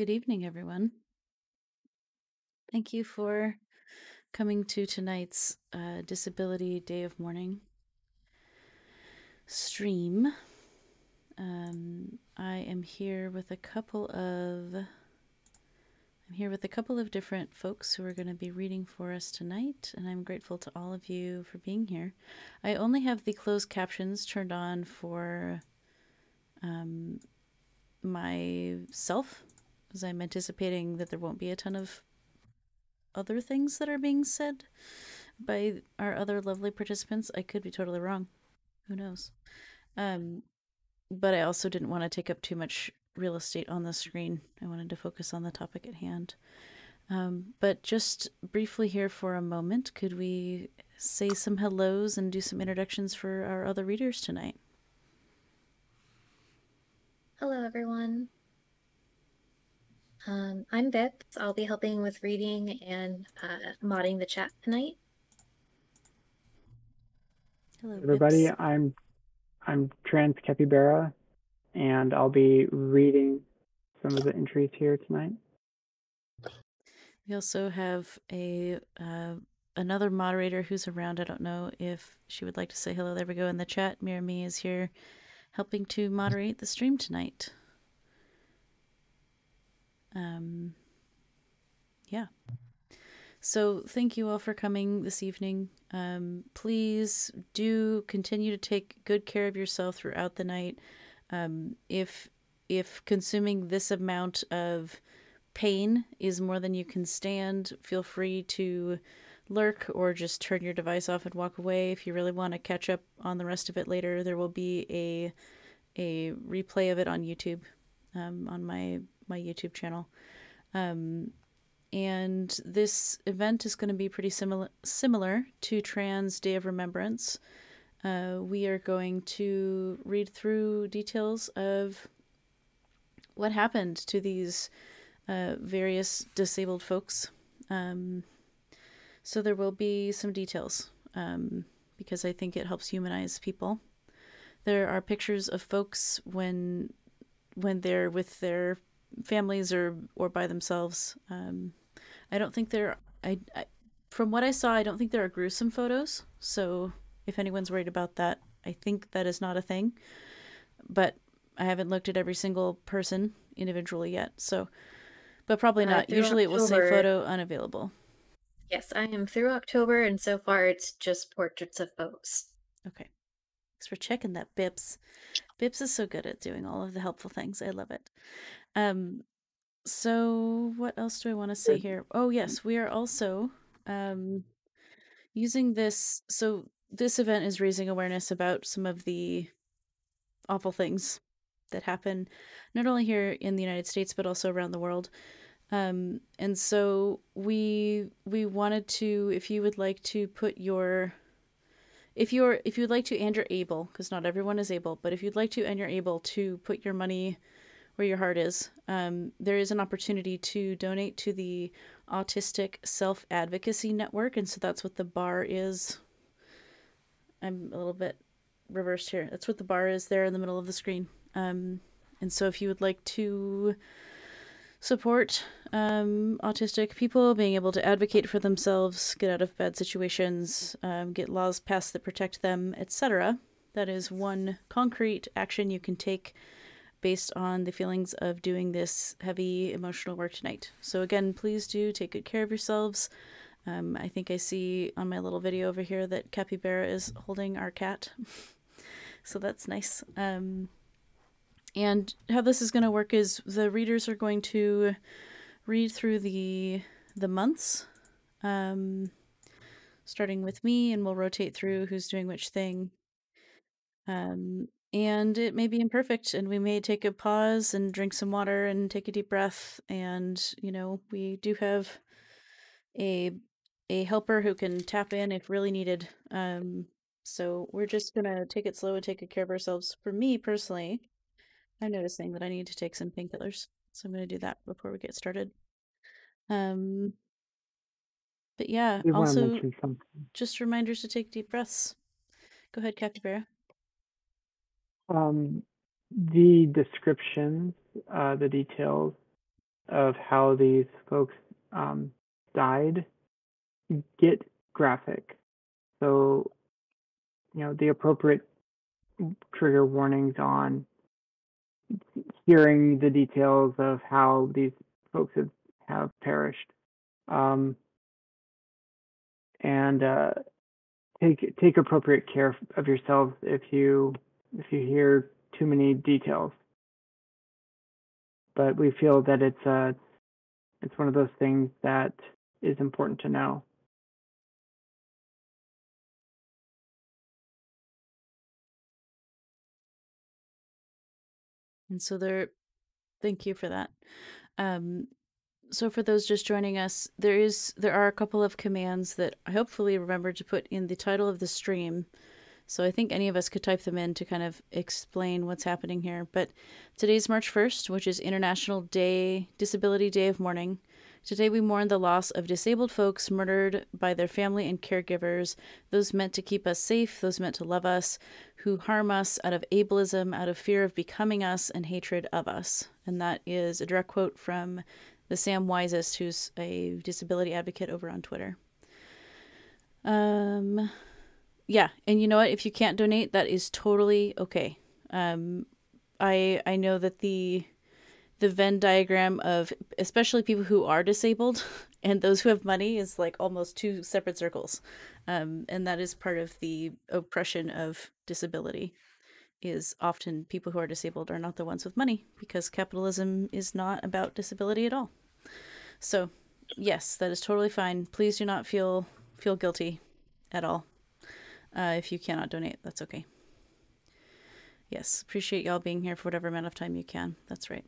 Good evening, everyone. Thank you for coming to tonight's uh, Disability Day of Mourning stream. Um, I am here with a couple of. I'm here with a couple of different folks who are going to be reading for us tonight, and I'm grateful to all of you for being here. I only have the closed captions turned on for um, myself, as I'm anticipating that there won't be a ton of other things that are being said by our other lovely participants. I could be totally wrong. Who knows? Um, but I also didn't want to take up too much real estate on the screen. I wanted to focus on the topic at hand. Um, but just briefly here for a moment, could we say some hellos and do some introductions for our other readers tonight? Hello, everyone. Um, I'm Bips. I'll be helping with reading and uh, modding the chat tonight. Hello, everybody. Bips. I'm I'm Trans Capybara, and I'll be reading some of the entries here tonight. We also have a uh, another moderator who's around. I don't know if she would like to say hello. There we go in the chat. Mirami is here, helping to moderate the stream tonight. Um, yeah. So thank you all for coming this evening. Um, please do continue to take good care of yourself throughout the night. Um, if if consuming this amount of pain is more than you can stand, feel free to lurk or just turn your device off and walk away. If you really want to catch up on the rest of it later, there will be a a replay of it on YouTube, um, on my my YouTube channel. Um, and this event is going to be pretty similar similar to Trans Day of Remembrance. Uh, we are going to read through details of what happened to these uh, various disabled folks. Um, so there will be some details um, because I think it helps humanize people. There are pictures of folks when when they're with their families or or by themselves. Um, I don't think there. I, I from what I saw, I don't think there are gruesome photos. So if anyone's worried about that, I think that is not a thing. But I haven't looked at every single person individually yet. So, but probably Uh, not. through Usually it will say photo unavailable. Yes, I am through October, and so far it's just portraits of folks. Okay. Thanks for checking that, Bips. Bips is so good at doing all of the helpful things. I love it. Um, so what else do I want to say here? Oh, yes, we are also um using this. So this event is raising awareness about some of the awful things that happen, not only here in the United States but also around the world. Um, and so we we wanted to, if you would like to put your if you're if you'd like to and you're able because not everyone is able but if you'd like to and you're able to put your money where your heart is um, there is an opportunity to donate to the autistic self advocacy network and so that's what the bar is. I'm a little bit reversed here. That's what the bar is there in the middle of the screen. Um, and so if you would like to support um, autistic people being able to advocate for themselves, get out of bad situations, um, get laws passed that protect them, etc. That is one concrete action you can take based on the feelings of doing this heavy emotional work tonight. So, again, please do take good care of yourselves. Um, I think I see on my little video over here that Capybara is holding our cat. so that's nice. Um, and how this is going to work is the readers are going to read through the the months, um, starting with me, and we'll rotate through who's doing which thing. Um, and it may be imperfect, and we may take a pause and drink some water and take a deep breath. And you know, we do have a a helper who can tap in if really needed. Um, so we're just gonna take it slow and take good care of ourselves. For me personally, I'm noticing that I need to take some painkillers, so I'm gonna do that before we get started. Um, but yeah, You also just reminders to take deep breaths. Go ahead, Capybara. Um, the descriptions, uh, the details of how these folks um, died get graphic. So, you know, the appropriate trigger warnings on hearing the details of how these folks have, have perished. Um, and uh, take take appropriate care of yourselves if you if you hear too many details. But we feel that it's uh it's one of those things that is important to know. And so there, thank you for that. Um, so for those just joining us, there is there are a couple of commands that I hopefully remember to put in the title of the stream. So I think any of us could type them in to kind of explain what's happening here. But today's March 1st, which is International Day Disability Day of Mourning. Today we mourn the loss of disabled folks murdered by their family and caregivers, those meant to keep us safe, those meant to love us, who harm us out of ableism, out of fear of becoming us, and hatred of us. And that is a direct quote from the Sam Wisest, who's a disability advocate over on Twitter. Um, yeah, and you know what? If you can't donate, that is totally okay. Um, I I know that the the Venn diagram of especially people who are disabled and those who have money is like almost two separate circles. Um, and that is part of the oppression of disability is often people who are disabled are not the ones with money because capitalism is not about disability at all. So, yes, that is totally fine. Please do not feel feel guilty at all. Uh, if you cannot donate, that's okay. Yes, appreciate y'all being here for whatever amount of time you can. That's right.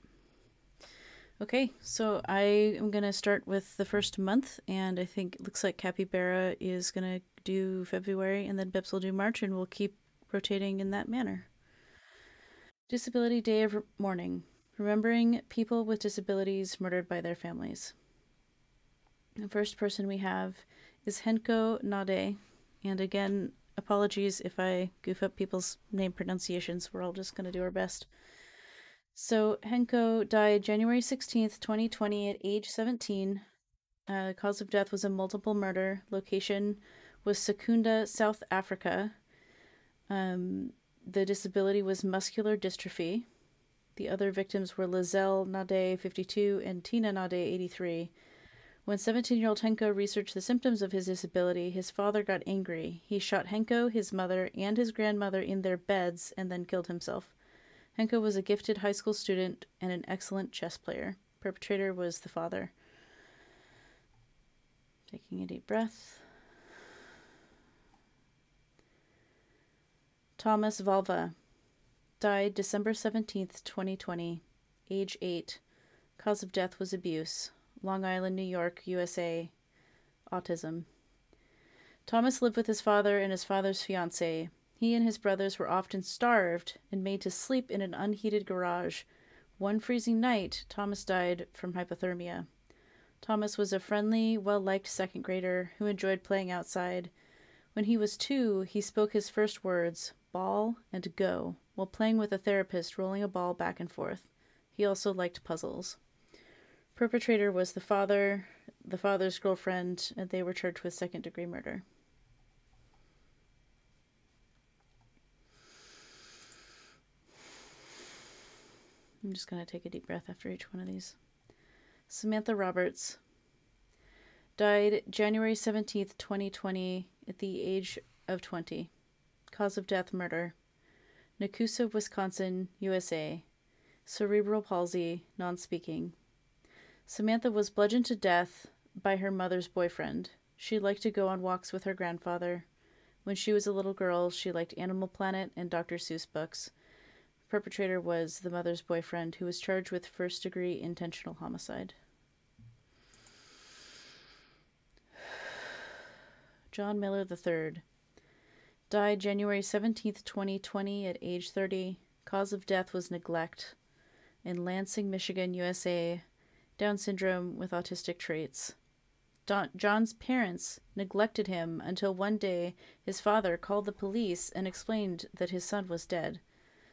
Okay, so I am going to start with the first month, and I think it looks like Capybara is going to do February, and then Bips will do March, and we'll keep rotating in that manner. Disability Day of Mourning Remembering people with disabilities murdered by their families. The first person we have is Henko Nade, and again, apologies if I goof up people's name pronunciations. We're all just going to do our best. So Henko died January 16th, 2020 at age 17. Uh, the cause of death was a multiple murder. Location was Secunda, South Africa. Um, the disability was muscular dystrophy. The other victims were Lizelle Nade, 52, and Tina Nade, 83. When 17 year old Henko researched the symptoms of his disability, his father got angry. He shot Henko, his mother, and his grandmother in their beds and then killed himself. Henko was a gifted high school student and an excellent chess player. Perpetrator was the father. Taking a deep breath. Thomas Valva died December 17th, 2020, age 8. Cause of death was abuse. Long Island, New York, USA. Autism. Thomas lived with his father and his father's fiancee. He and his brothers were often starved and made to sleep in an unheated garage. One freezing night, Thomas died from hypothermia. Thomas was a friendly, well liked second grader who enjoyed playing outside. When he was two, he spoke his first words, ball and go, while playing with a therapist rolling a ball back and forth. He also liked puzzles. Perpetrator was the father, the father's girlfriend, and they were charged with second degree murder. I'm just going to take a deep breath after each one of these. Samantha Roberts died January 17th, 2020, at the age of 20. Cause of death murder. Nakusa, Wisconsin, USA. Cerebral palsy, non speaking. Samantha was bludgeoned to death by her mother's boyfriend. She liked to go on walks with her grandfather. When she was a little girl, she liked Animal Planet and Dr. Seuss books perpetrator was the mother's boyfriend who was charged with first degree intentional homicide. John Miller III died January 17th, 2020 at age 30. Cause of death was neglect in Lansing, Michigan, USA. Down syndrome with autistic traits. John's parents neglected him until one day his father called the police and explained that his son was dead.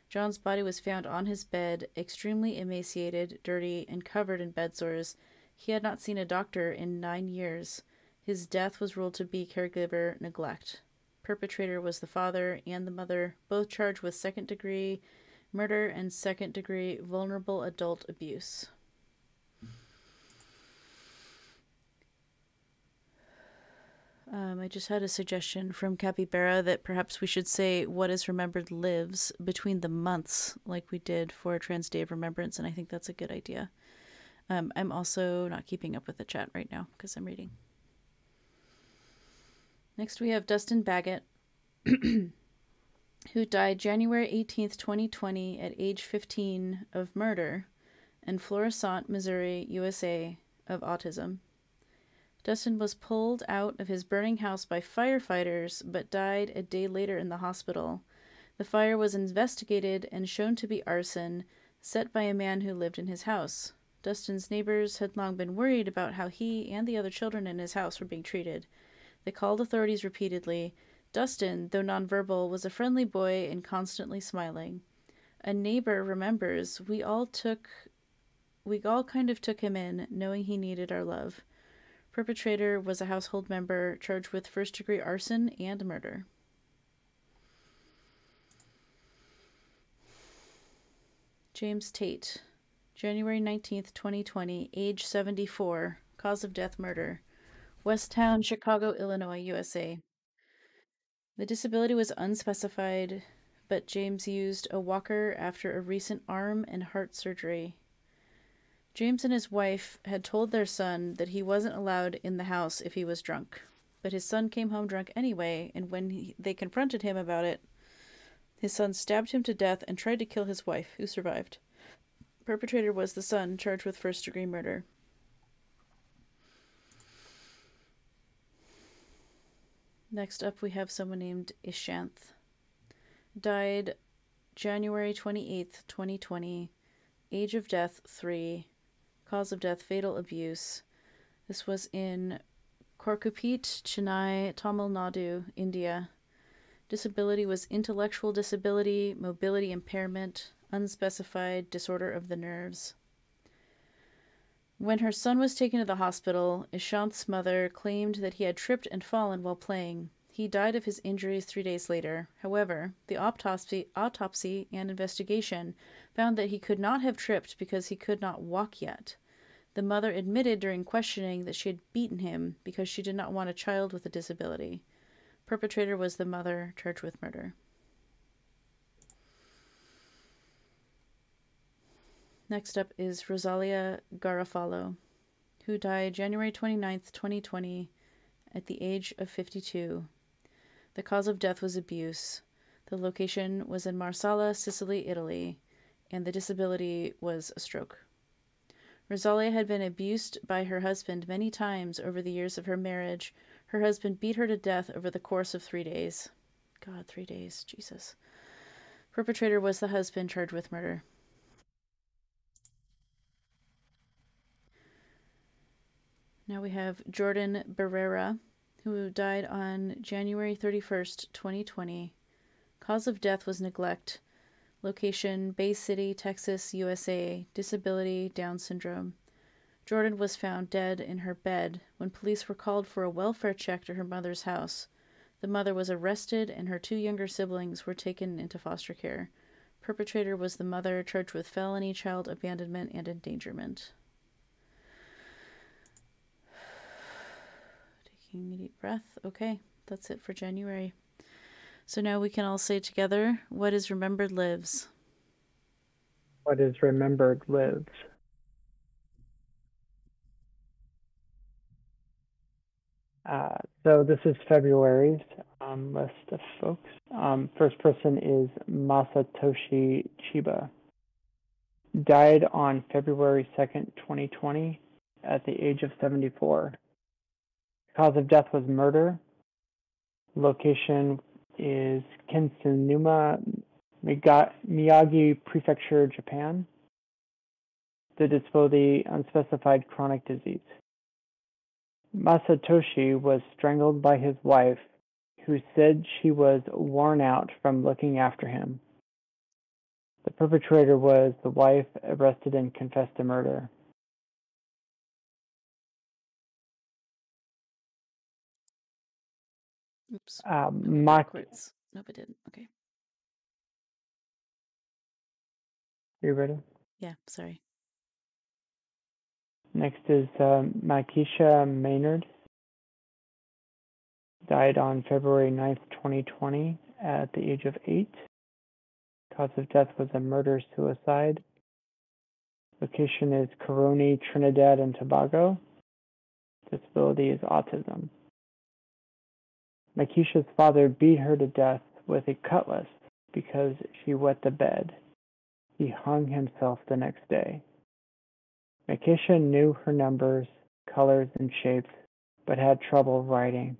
John's body was found on his bed, extremely emaciated, dirty, and covered in bed sores. He had not seen a doctor in nine years. His death was ruled to be caregiver neglect. Perpetrator was the father and the mother, both charged with second degree murder and second degree vulnerable adult abuse. Um, I just had a suggestion from Capybara that perhaps we should say what is remembered lives between the months, like we did for Trans Day of Remembrance, and I think that's a good idea. Um, I'm also not keeping up with the chat right now because I'm reading. Next, we have Dustin Baggett, who died January 18th, 2020, at age 15 of murder in Florissant, Missouri, USA, of autism. Dustin was pulled out of his burning house by firefighters but died a day later in the hospital. The fire was investigated and shown to be arson set by a man who lived in his house. Dustin's neighbors had long been worried about how he and the other children in his house were being treated. They called authorities repeatedly. Dustin, though nonverbal, was a friendly boy and constantly smiling. A neighbor remembers, we all took we all kind of took him in, knowing he needed our love. Perpetrator was a household member charged with first degree arson and murder. James Tate, January 19th, 2020, age 74, cause of death murder. Westtown, Chicago, Illinois, USA. The disability was unspecified, but James used a walker after a recent arm and heart surgery. James and his wife had told their son that he wasn't allowed in the house if he was drunk. But his son came home drunk anyway, and when he, they confronted him about it, his son stabbed him to death and tried to kill his wife, who survived. Perpetrator was the son, charged with first degree murder. Next up, we have someone named Ishanth. Died January 28th, 2020. Age of death 3. Cause of death fatal abuse. This was in Korukkupet, Chennai, Tamil Nadu, India. Disability was intellectual disability, mobility impairment, unspecified disorder of the nerves. When her son was taken to the hospital, Ishant's mother claimed that he had tripped and fallen while playing. He died of his injuries three days later. However, the autopsy, autopsy and investigation found that he could not have tripped because he could not walk yet. The mother admitted during questioning that she had beaten him because she did not want a child with a disability. Perpetrator was the mother charged with murder. Next up is Rosalia Garofalo, who died January 29th, 2020, at the age of 52. The cause of death was abuse. The location was in Marsala, Sicily, Italy, and the disability was a stroke. Rosalia had been abused by her husband many times over the years of her marriage. Her husband beat her to death over the course of three days. God, three days. Jesus. Perpetrator was the husband charged with murder. Now we have Jordan Barrera, who died on January 31st, 2020. Cause of death was neglect. Location Bay City, Texas, USA. Disability Down syndrome. Jordan was found dead in her bed when police were called for a welfare check to her mother's house. The mother was arrested and her two younger siblings were taken into foster care. Perpetrator was the mother charged with felony child abandonment and endangerment. Taking a deep breath. Okay, that's it for January. So now we can all say together, What is remembered lives. What is remembered lives. Uh, so this is February's um, list of folks. Um, first person is Masatoshi Chiba. Died on February 2nd, 2020, at the age of 74. Cause of death was murder. Location is Kesennuma, Miyagi Prefecture, Japan. The disability unspecified chronic disease. Masatoshi was strangled by his wife, who said she was worn out from looking after him. The perpetrator was the wife arrested and confessed to murder. Oops. Uh, I went backwards. Nope, it didn't. Okay. you ready? Yeah, sorry. Next is um, Makisha Maynard. Died on February 9th, 2020, at the age of eight. Cause of death was a murder suicide. Location is Caroni, Trinidad and Tobago. Disability is autism. Makisha's father beat her to death with a cutlass because she wet the bed. He hung himself the next day. Makisha knew her numbers, colors, and shapes, but had trouble writing.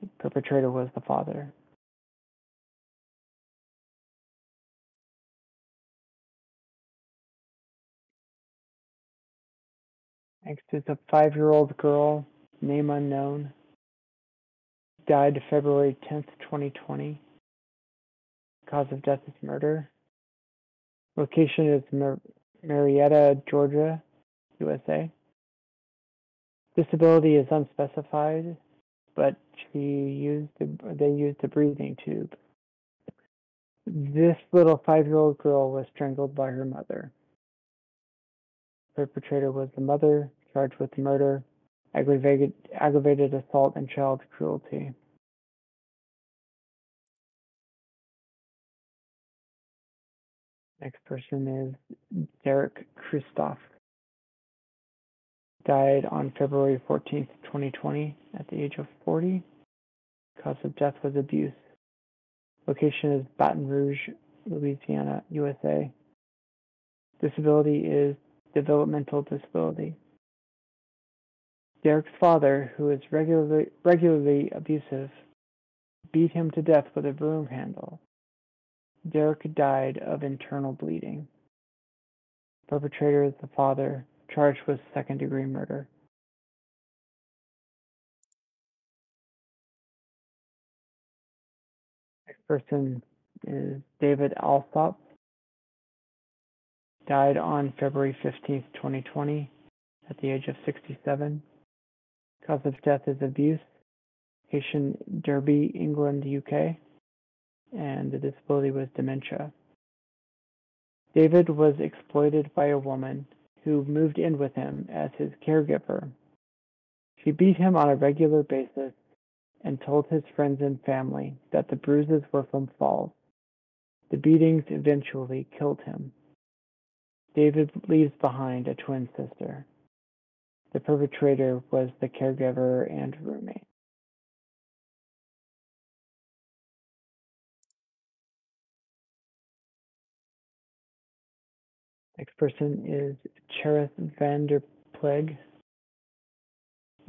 The perpetrator was the father. Next is a five year old girl, name unknown. Died February 10th, 2020. Cause of death is murder. Location is Mar- Marietta, Georgia, USA. Disability is unspecified, but she used the, they used a breathing tube. This little five-year-old girl was strangled by her mother. Perpetrator was the mother, charged with murder, aggravated aggravated assault, and child cruelty. Next person is Derek Kristoff. Died on February 14th, 2020, at the age of 40. Cause of death was abuse. Location is Baton Rouge, Louisiana, USA. Disability is developmental disability. Derek's father, who is regularly, regularly abusive, beat him to death with a broom handle. Derek died of internal bleeding. Perpetrator is the father, charged with second degree murder. Next person is David Alsop. Died on February 15th, 2020, at the age of 67. Cause of death is abuse. Haitian Derby, England, UK. And the disability was dementia. David was exploited by a woman who moved in with him as his caregiver. She beat him on a regular basis and told his friends and family that the bruises were from falls. The beatings eventually killed him. David leaves behind a twin sister. The perpetrator was the caregiver and roommate. Next person is Cherith Vander Plague.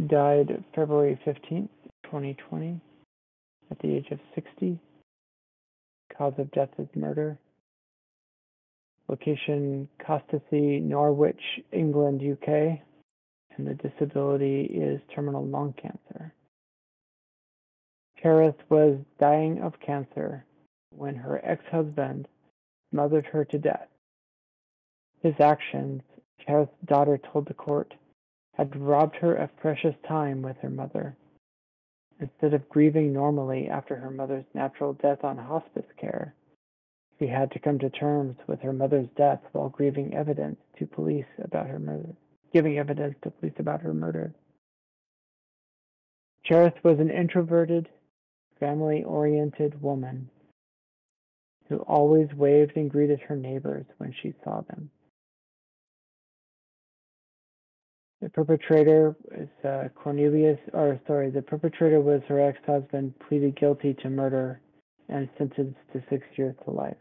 Died February 15th, 2020, at the age of 60. Cause of death is murder. Location Costessey, Norwich, England, UK. And the disability is terminal lung cancer. Cherith was dying of cancer when her ex husband smothered her to death. His actions, Cherith's daughter told the court, had robbed her of precious time with her mother. Instead of grieving normally after her mother's natural death on hospice care, she had to come to terms with her mother's death while grieving evidence to police about her murder, giving evidence to police about her murder. Cherith was an introverted, family oriented woman who always waved and greeted her neighbors when she saw them. The perpetrator is uh, Cornelius, or sorry, the perpetrator was her ex-husband, pleaded guilty to murder and sentenced to six years to life.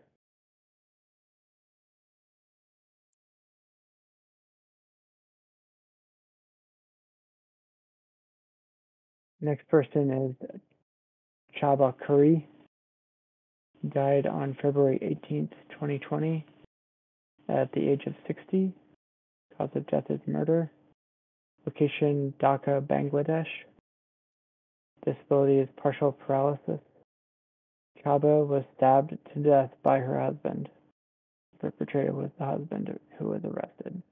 Next person is Chaba Curry. Died on February 18th, 2020, at the age of 60. Cause of death is murder. Location Dhaka, Bangladesh. Disability is partial paralysis. Chaba was stabbed to death by her husband. Perpetrator was the husband who was arrested.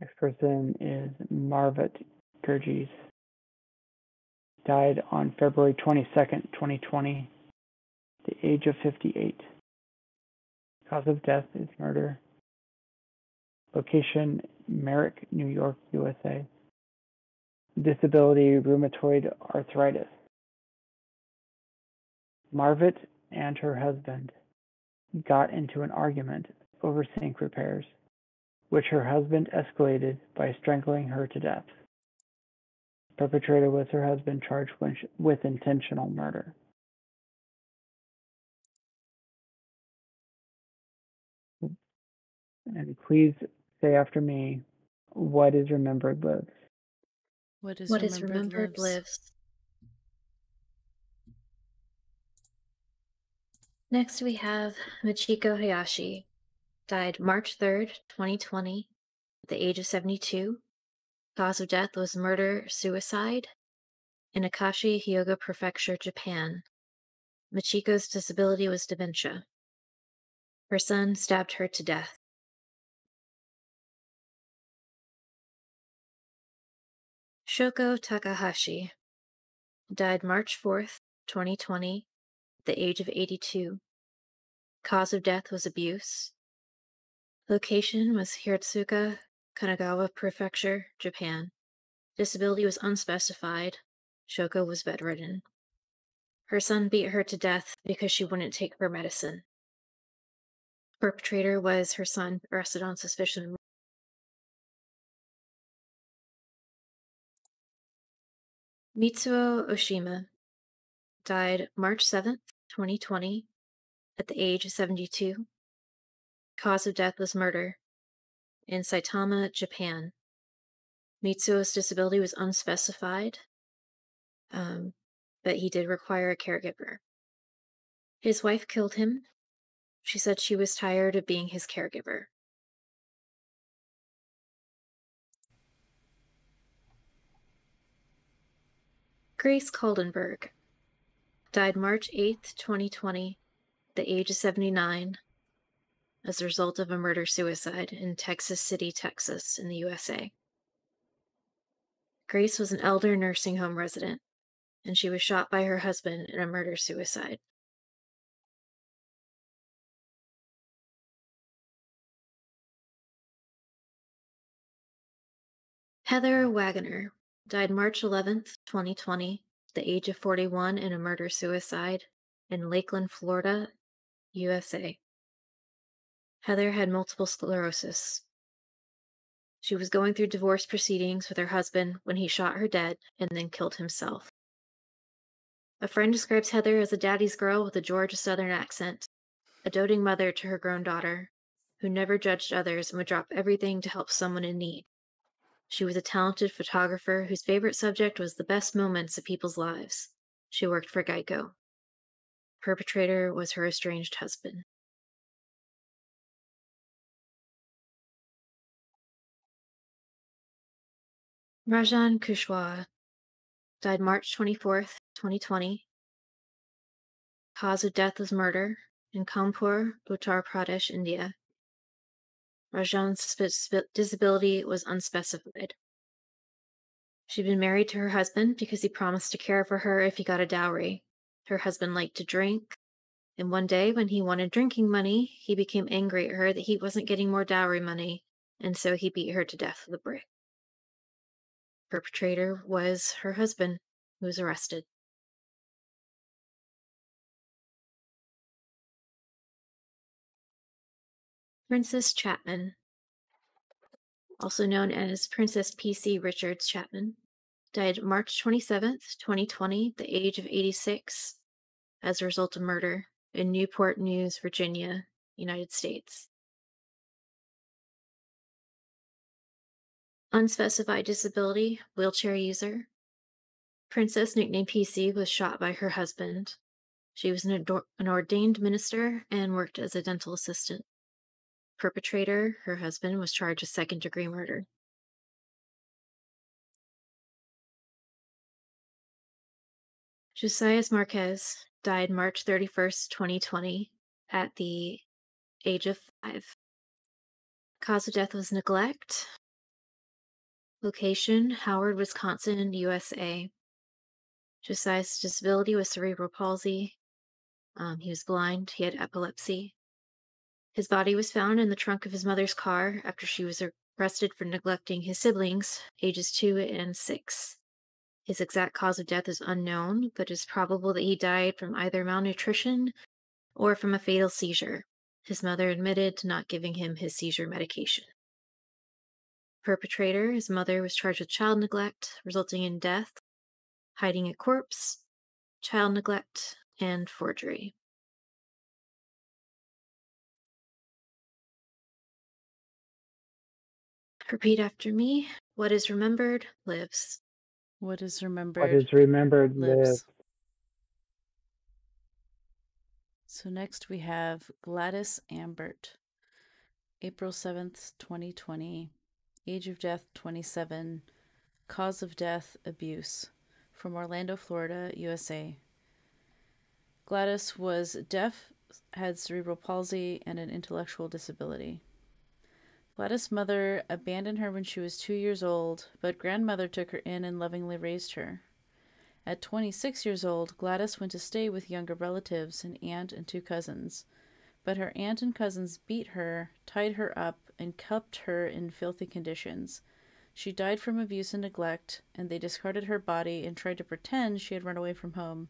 Next person is Marvit Gurgis. Died on February 22nd, 2020, the age of 58. Cause of death is murder. Location Merrick, New York, USA. Disability rheumatoid arthritis. Marvit and her husband got into an argument over sink repairs, which her husband escalated by strangling her to death. Perpetrator was her husband charged with intentional murder. And please say after me, what is remembered lives? What is What remembered, is remembered lives? lives. Next, we have Michiko Hayashi, died March 3rd, 2020, at the age of 72. Cause of death was murder suicide in Akashi, Hyogo Prefecture, Japan. Michiko's disability was dementia. Her son stabbed her to death. Shoko Takahashi died March 4th, 2020, at the age of 82. Cause of death was abuse. Location was Hiratsuka, Kanagawa Prefecture, Japan. Disability was unspecified. Shoko was bedridden. Her son beat her to death because she wouldn't take her medicine. Perpetrator was her son, arrested on suspicion. Mitsuo Oshima died March 7th, 2020, at the age of 72. Cause of death was murder in Saitama, Japan. Mitsuo's disability was unspecified, um, but he did require a caregiver. His wife killed him. She said she was tired of being his caregiver. Grace Kaldenberg died March 8th, 2020, the age of 79, as a result of a murder suicide in Texas City, Texas, in the USA. Grace was an elder nursing home resident, and she was shot by her husband in a murder suicide. Heather Wagoner died March 11th, 2020, the age of 41 in a murder suicide in Lakeland, Florida, USA. Heather had multiple sclerosis. She was going through divorce proceedings with her husband when he shot her dead and then killed himself. A friend describes Heather as a daddy's girl with a Georgia Southern accent, a doting mother to her grown daughter, who never judged others and would drop everything to help someone in need. She was a talented photographer whose favorite subject was the best moments of people's lives. She worked for Geico. Perpetrator was her estranged husband. Rajan Kushwaha died March 24th, 2020. Cause of death was murder in Kanpur, Uttar Pradesh, India. Rajan's disability was unspecified. She'd been married to her husband because he promised to care for her if he got a dowry. Her husband liked to drink, and one day when he wanted drinking money, he became angry at her that he wasn't getting more dowry money, and so he beat her to death with a brick. Perpetrator was her husband, who was arrested. Princess Chapman, also known as Princess P.C. Richards Chapman, died March 27th, 2020, the age of 86, as a result of murder in Newport News, Virginia, United States. Unspecified disability, wheelchair user. Princess, nicknamed PC, was shot by her husband. She was an, ador- an ordained minister and worked as a dental assistant. Perpetrator, her husband, was charged with second degree murder. Josias Marquez died March 31st, 2020, at the age of five. Cause of death was neglect. Location Howard, Wisconsin, USA. Josiah's disability was cerebral palsy. Um, he was blind. He had epilepsy. His body was found in the trunk of his mother's car after she was arrested for neglecting his siblings, ages two and six. His exact cause of death is unknown, but it's probable that he died from either malnutrition or from a fatal seizure. His mother admitted to not giving him his seizure medication. Perpetrator, his mother was charged with child neglect, resulting in death, hiding a corpse, child neglect, and forgery. Repeat after me. What is remembered lives. What is remembered? What is remembered lives. lives. So next we have Gladys Ambert, April 7th, 2020, age of death 27, cause of death abuse, from Orlando, Florida, USA. Gladys was deaf, had cerebral palsy, and an intellectual disability. Gladys' mother abandoned her when she was two years old, but grandmother took her in and lovingly raised her. At 26 years old, Gladys went to stay with younger relatives, an aunt and two cousins. But her aunt and cousins beat her, tied her up, and kept her in filthy conditions. She died from abuse and neglect, and they discarded her body and tried to pretend she had run away from home.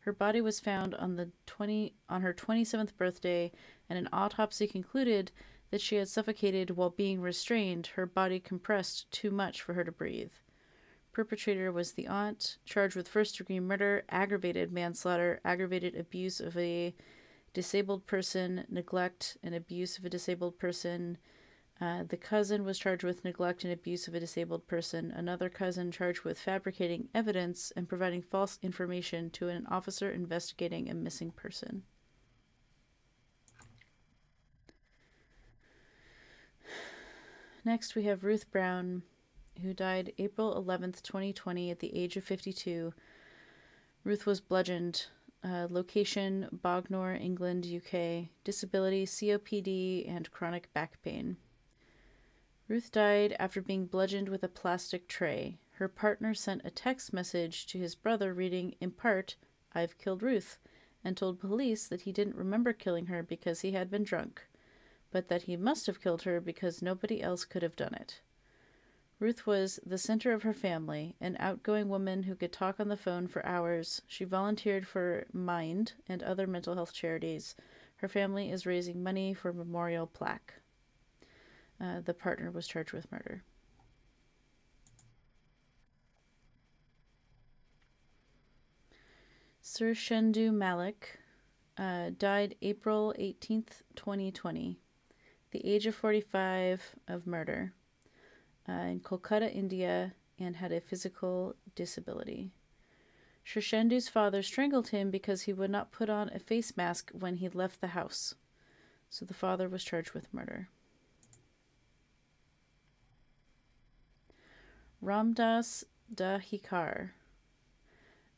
Her body was found on the 20 on her 27th birthday, and an autopsy concluded that she had suffocated while being restrained, her body compressed too much for her to breathe. Perpetrator was the aunt, charged with first degree murder, aggravated manslaughter, aggravated abuse of a disabled person, neglect and abuse of a disabled person. Uh, the cousin was charged with neglect and abuse of a disabled person. Another cousin charged with fabricating evidence and providing false information to an officer investigating a missing person. Next, we have Ruth Brown, who died April 11th, 2020, at the age of 52. Ruth was bludgeoned. Uh, location Bognor, England, UK. Disability COPD and chronic back pain. Ruth died after being bludgeoned with a plastic tray. Her partner sent a text message to his brother reading, in part, I've killed Ruth, and told police that he didn't remember killing her because he had been drunk but that he must have killed her because nobody else could have done it. Ruth was the center of her family, an outgoing woman who could talk on the phone for hours. She volunteered for Mind and other mental health charities. Her family is raising money for a memorial plaque. Uh, the partner was charged with murder. Sir Shendu Malik uh, died April 18th, 2020 the age of 45 of murder uh, in Kolkata, India, and had a physical disability. Shishendu's father strangled him because he would not put on a face mask when he left the house. So the father was charged with murder. Ramdas Dahikar.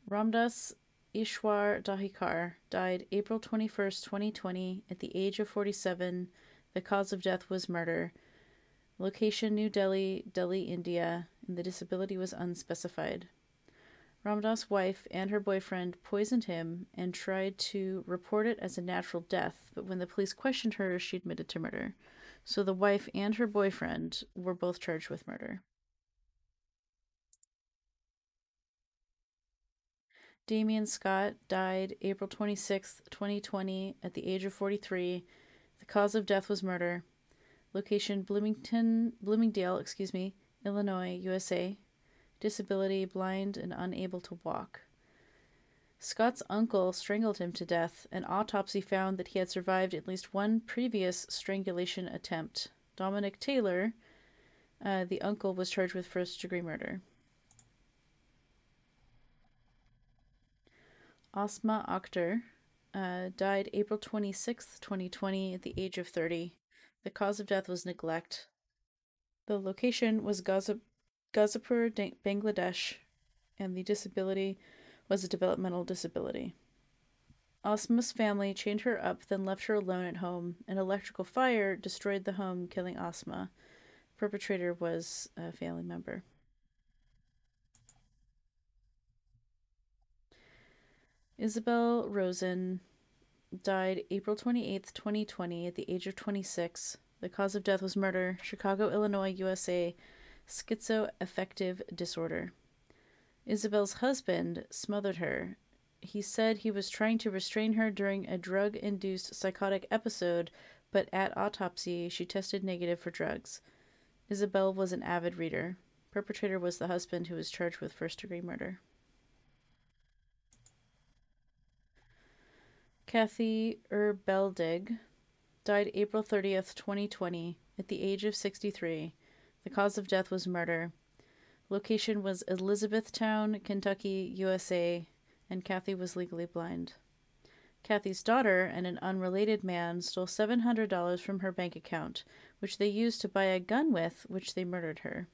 Ramdas Ishwar Dahikar died April 21st, 2020, at the age of 47 the cause of death was murder. Location New Delhi, Delhi, India, and the disability was unspecified. Ramdas' wife and her boyfriend poisoned him and tried to report it as a natural death, but when the police questioned her, she admitted to murder. So the wife and her boyfriend were both charged with murder. Damien Scott died April 26, 2020, at the age of 43 the cause of death was murder. Location Bloomington, Bloomingdale, excuse me, Illinois, USA. Disability blind and unable to walk. Scott's uncle strangled him to death. An autopsy found that he had survived at least one previous strangulation attempt. Dominic Taylor, uh, the uncle, was charged with first degree murder. Asma Akhtar, uh, died April 26th, 2020, at the age of 30. The cause of death was neglect. The location was Gaza- Bangladesh, and the disability was a developmental disability. Asma's family chained her up, then left her alone at home. An electrical fire destroyed the home, killing Asma. Perpetrator was a family member. Isabel Rosen died April 28th, 2020, at the age of 26. The cause of death was murder, Chicago, Illinois, USA, schizoaffective disorder. Isabel's husband smothered her. He said he was trying to restrain her during a drug induced psychotic episode, but at autopsy, she tested negative for drugs. Isabel was an avid reader. Perpetrator was the husband who was charged with first degree murder. Kathy Erbeldig died April 30th, 2020, at the age of 63. The cause of death was murder. Location was Elizabethtown, Kentucky, USA, and Kathy was legally blind. Kathy's daughter and an unrelated man stole $700 from her bank account, which they used to buy a gun with, which they murdered her.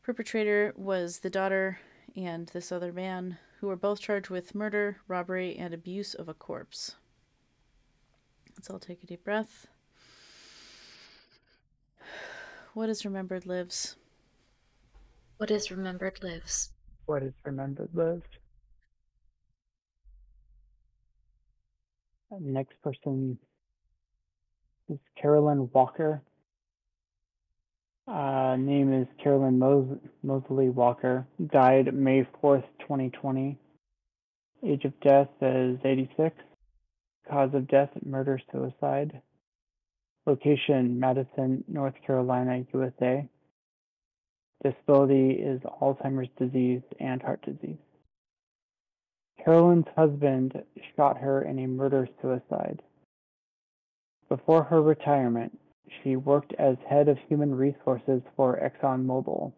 Perpetrator was the daughter and this other man, who were both charged with murder, robbery, and abuse of a corpse. Let's all take a deep breath. What is remembered lives. What is remembered lives. What is remembered lives. Next person is Carolyn Walker. Uh, name is Carolyn Mos- Mosley Walker. Died May 4th, 2020. Age of death is 86. Cause of death, murder suicide. Location, Madison, North Carolina, USA. Disability is Alzheimer's disease and heart disease. Carolyn's husband shot her in a murder suicide. Before her retirement, she worked as head of human resources for ExxonMobil.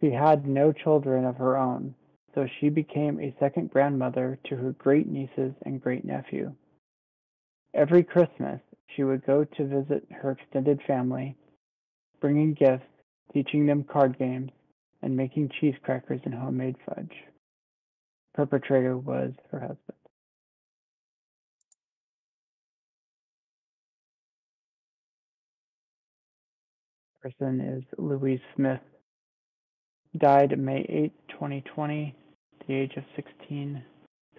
She had no children of her own, so she became a second grandmother to her great nieces and great nephew. Every Christmas, she would go to visit her extended family, bringing gifts, teaching them card games, and making cheese crackers and homemade fudge. Perpetrator was her husband. Person is Louise Smith. Died May 8, 2020, the age of 16.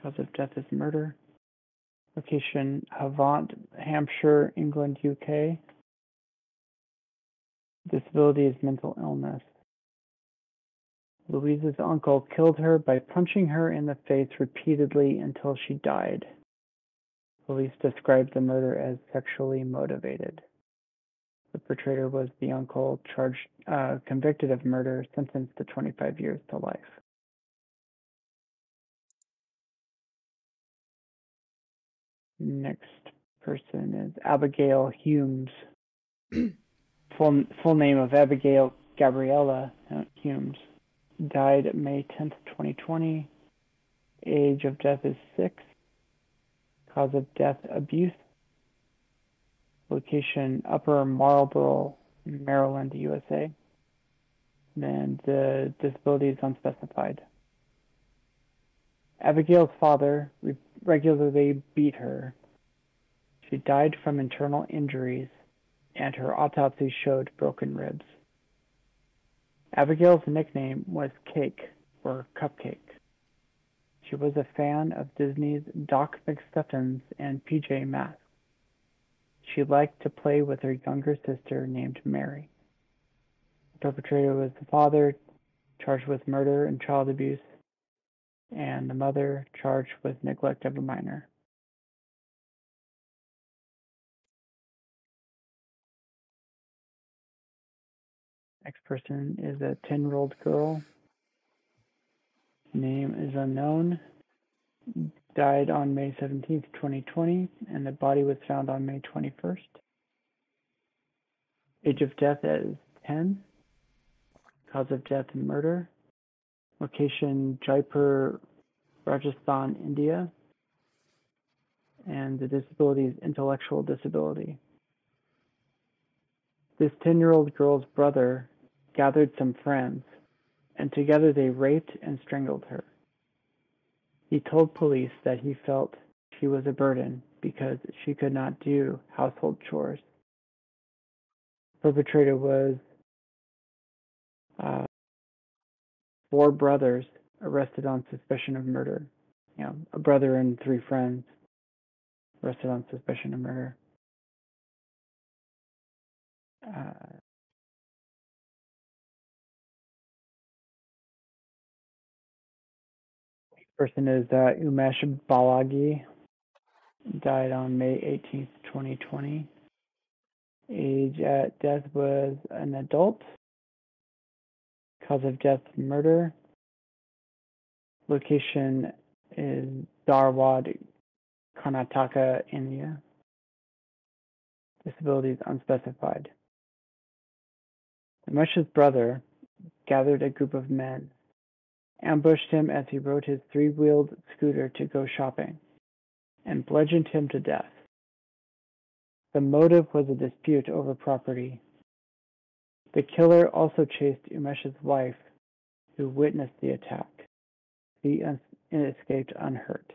Cause of death is murder. Location Havant, Hampshire, England, UK. Disability is mental illness. Louise's uncle killed her by punching her in the face repeatedly until she died. Police described the murder as sexually motivated. The perpetrator was the uncle, charged, uh, convicted of murder, sentenced to 25 years to life. Next person is Abigail Humes. full full name of Abigail Gabriella Humes. Died May 10th, 2020. Age of death is six. Cause of death abuse. Location Upper Marlboro, Maryland, USA. And the disability is unspecified. Abigail's father re- regularly beat her. She died from internal injuries, and her autopsy showed broken ribs. Abigail's nickname was Cake, or Cupcake. She was a fan of Disney's Doc McStuffins and PJ Masks. She liked to play with her younger sister named Mary. The perpetrator was the father, charged with murder and child abuse, and the mother charged with neglect of a minor. Next person is a 10 year old girl. Name is unknown. Died on May 17th, 2020, and the body was found on May 21st. Age of death is 10. Cause of death murder. Location Jaipur, Rajasthan, India. And the disability is intellectual disability. This 10 year old girl's brother gathered some friends, and together they raped and strangled her. He told police that he felt she was a burden because she could not do household chores. Perpetrator was uh, four brothers arrested on suspicion of murder. You know, a brother and three friends arrested on suspicion of murder. Uh, person is uh, Umesh Balagi, died on May 18th, 2020. Age at death was an adult. Cause of death, murder. Location is Dharwad, Karnataka, India. Disability is unspecified. Umesh's brother gathered a group of men, ambushed him as he rode his three wheeled scooter to go shopping, and bludgeoned him to death. The motive was a dispute over property. The killer also chased Umesh's wife, who witnessed the attack. He escaped unhurt.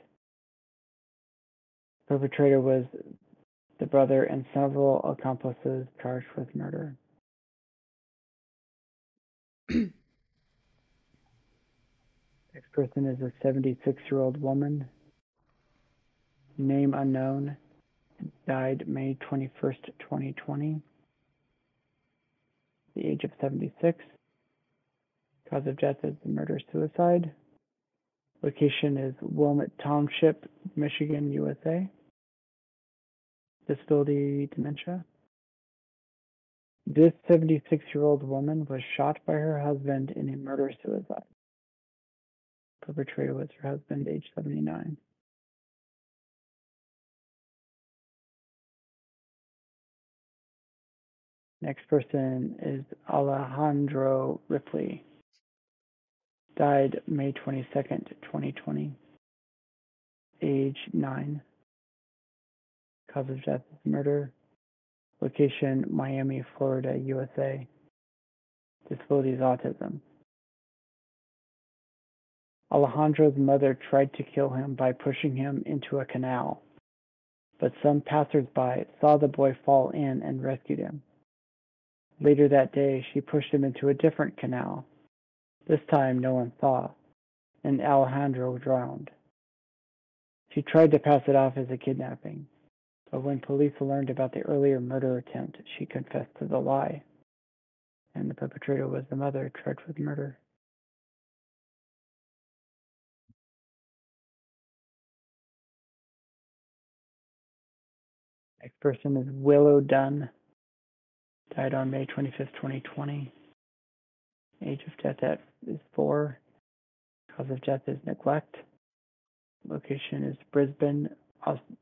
Perpetrator was the brother and several accomplices charged with murder. Next person is a 76 year old woman, name unknown, died May 21st, 2020, the age of 76. Cause of death is murder suicide. Location is Wilmette Township, Michigan, USA. Disability dementia. This 76 year old woman was shot by her husband in a murder suicide. Perpetrator was her husband, age 79. Next person is Alejandro Ripley. Died May 22nd, 2020. Age 9. Cause of death is murder. Location Miami, Florida, USA. Disability is autism. Alejandro's mother tried to kill him by pushing him into a canal, but some passersby saw the boy fall in and rescued him. Later that day, she pushed him into a different canal. This time, no one saw, and Alejandro drowned. She tried to pass it off as a kidnapping, but when police learned about the earlier murder attempt, she confessed to the lie, and the perpetrator was the mother charged with murder. Person is Willow Dunn. Died on May 25th, 2020. Age of death at is four. Cause of death is neglect. Location is Brisbane,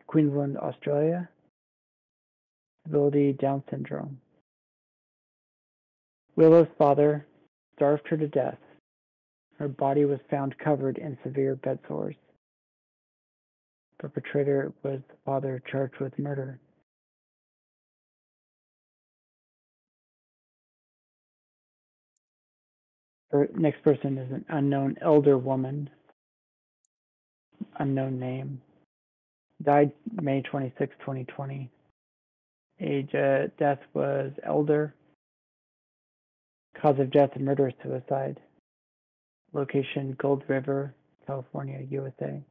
Queensland, Australia. Ability Down syndrome. Willow's father starved her to death. Her body was found covered in severe bed sores. Perpetrator was the father charged with murder. Her next person is an unknown elder woman, unknown name. Died May 26, 2020. Age uh, death was elder. Cause of death murder suicide. Location Gold River, California, USA.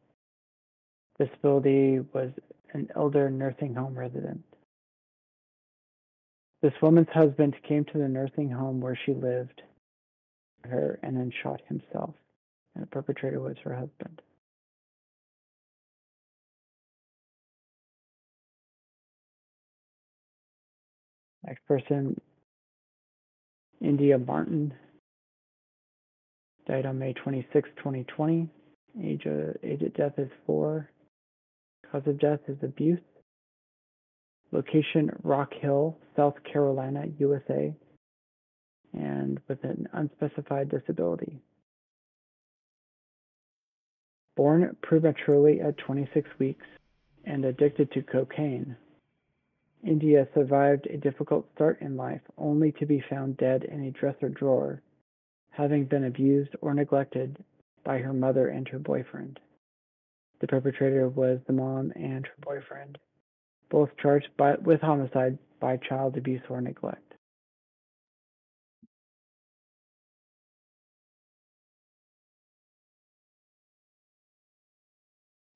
Disability was an elder nursing home resident. This woman's husband came to the nursing home where she lived her and then shot himself. And the perpetrator was her husband. Next person, India Martin, died on May 26, 2020. Age of, age of death is four. Cause of death is abuse. Location Rock Hill, South Carolina, USA and with an unspecified disability. Born prematurely at 26 weeks and addicted to cocaine, India survived a difficult start in life only to be found dead in a dresser drawer, having been abused or neglected by her mother and her boyfriend. The perpetrator was the mom and her boyfriend, both charged by, with homicide by child abuse or neglect.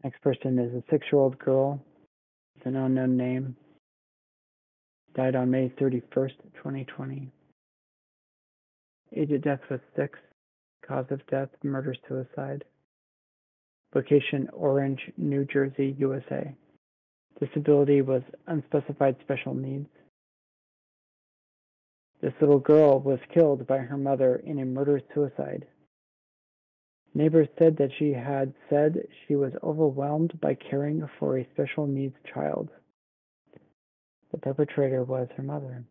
Next person is a six year old girl with an unknown name. Died on May 31st, 2020. Age of death was six. Cause of death, murder suicide. Location Orange, New Jersey, USA. Disability was unspecified special needs. This little girl was killed by her mother in a murder suicide. Neighbors said that she had said she was overwhelmed by caring for a special needs child. The perpetrator was her mother.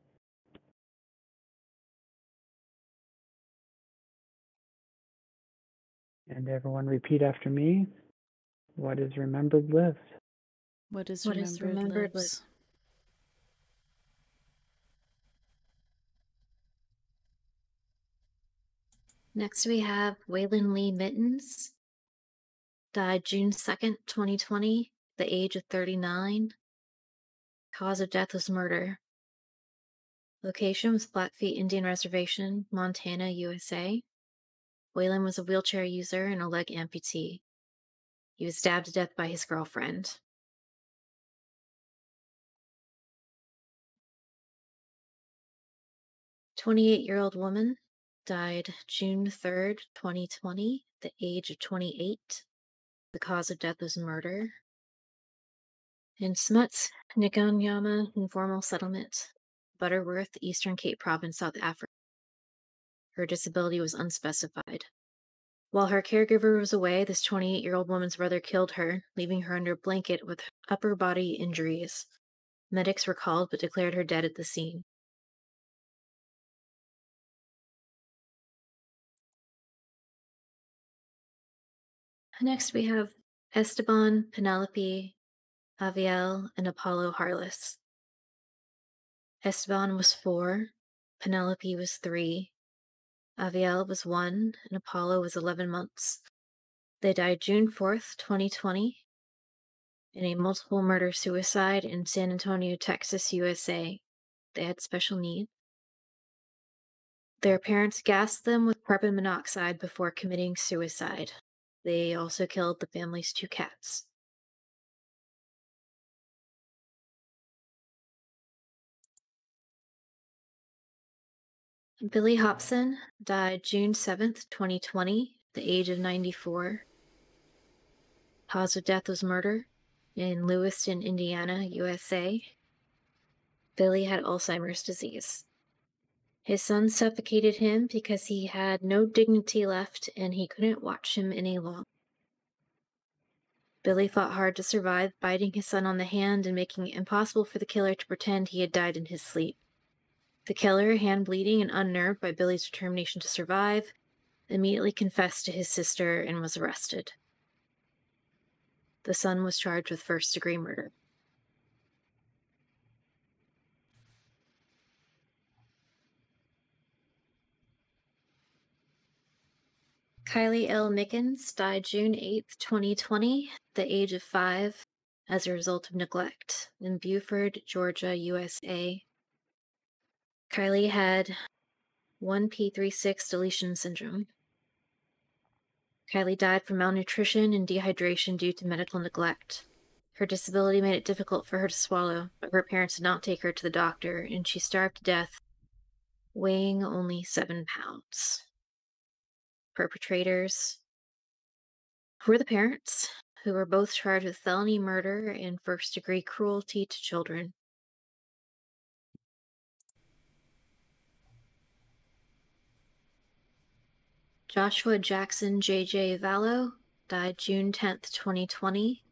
And everyone repeat after me. What is remembered lives. What is What remembered, is remembered lives. Next, we have Waylon Lee Mittens. Died June 2nd, 2020, the age of 39. Cause of death was murder. Location was Blackfeet Indian Reservation, Montana, USA. Waylon was a wheelchair user and a leg amputee. He was stabbed to death by his girlfriend. Twenty-eight-year-old woman died June 3rd, 2020, the age of 28. The cause of death was murder. In Smuts, Ngonyama Informal Settlement, Butterworth, Eastern Cape Province, South Africa. Her disability was unspecified. While her caregiver was away, this 28 year old woman's brother killed her, leaving her under a blanket with upper body injuries. Medics were called but declared her dead at the scene. Next, we have Esteban, Penelope, Aviel, and Apollo Harless. Esteban was four, Penelope was three, Aviel was one, and Apollo was 11 months. They died June 4th, 2020, in a multiple murder suicide in San Antonio, Texas, USA. They had special needs. Their parents gassed them with carbon monoxide before committing suicide. They also killed the family's two cats. Billy Hobson died June 7th, 2020, the age of 94. Cause of death was murder in Lewiston, Indiana, USA. Billy had Alzheimer's disease. His son suffocated him because he had no dignity left and he couldn't watch him any longer. Billy fought hard to survive, biting his son on the hand and making it impossible for the killer to pretend he had died in his sleep. The killer, hand bleeding and unnerved by Billy's determination to survive, immediately confessed to his sister and was arrested. The son was charged with first degree murder. Kylie L. Mickens died June 8th, 2020, the age of five, as a result of neglect in Buford, Georgia, USA. Kylie had 1p36 deletion syndrome. Kylie died from malnutrition and dehydration due to medical neglect. Her disability made it difficult for her to swallow, but her parents did not take her to the doctor, and she starved to death, weighing only seven pounds. Perpetrators were the parents, who were both charged with felony murder and first degree cruelty to children. Joshua Jackson J.J. Vallow died June 10th, 2020,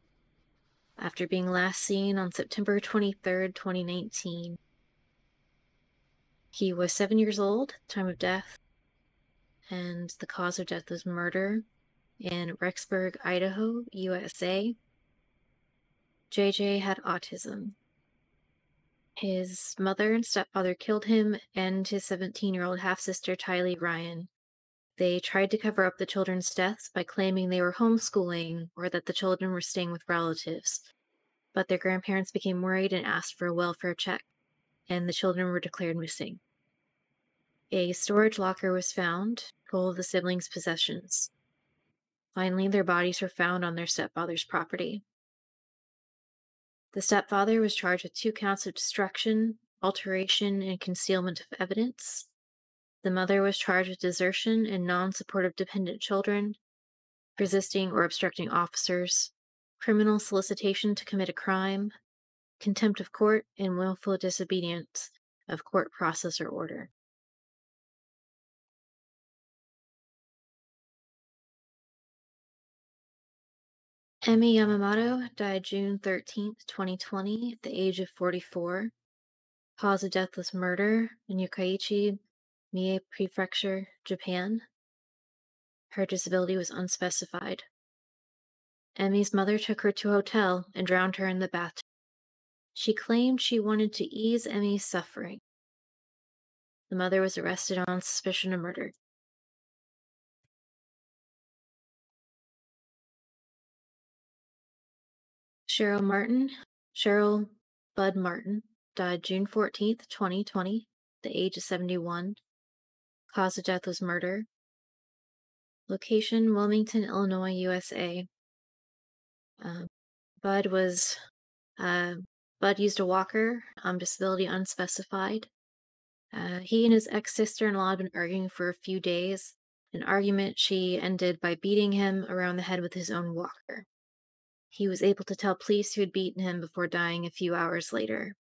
after being last seen on September 23rd, 2019. He was seven years old, at time of death, and the cause of death was murder in Rexburg, Idaho, USA. JJ had autism. His mother and stepfather killed him and his 17 year old half sister, Tylee Ryan, They tried to cover up the children's deaths by claiming they were homeschooling or that the children were staying with relatives. But their grandparents became worried and asked for a welfare check, and the children were declared missing. A storage locker was found full of the siblings' possessions. Finally, their bodies were found on their stepfather's property. The stepfather was charged with two counts of destruction, alteration, and concealment of evidence. The mother was charged with desertion and non supportive dependent children, resisting or obstructing officers, criminal solicitation to commit a crime, contempt of court, and willful disobedience of court process or order. Emi Yamamoto died June 13, 2020, at the age of 44. Cause of death was murder in Yokkaichi, Mie Prefecture, Japan. Her disability was unspecified. Emi's mother took her to a hotel and drowned her in the bathtub. She claimed she wanted to ease Emi's suffering. The mother was arrested on suspicion of murder. Cheryl Martin, Cheryl Bud Martin, died June 14th, 2020, the age of 71. Cause of death was murder. Location Wilmington, Illinois, USA. Um, Bud was uh, Bud used a walker, um, disability unspecified. Uh, he and his ex sister in law had been arguing for a few days. An argument she ended by beating him around the head with his own walker. He was able to tell police who had beaten him before dying a few hours later.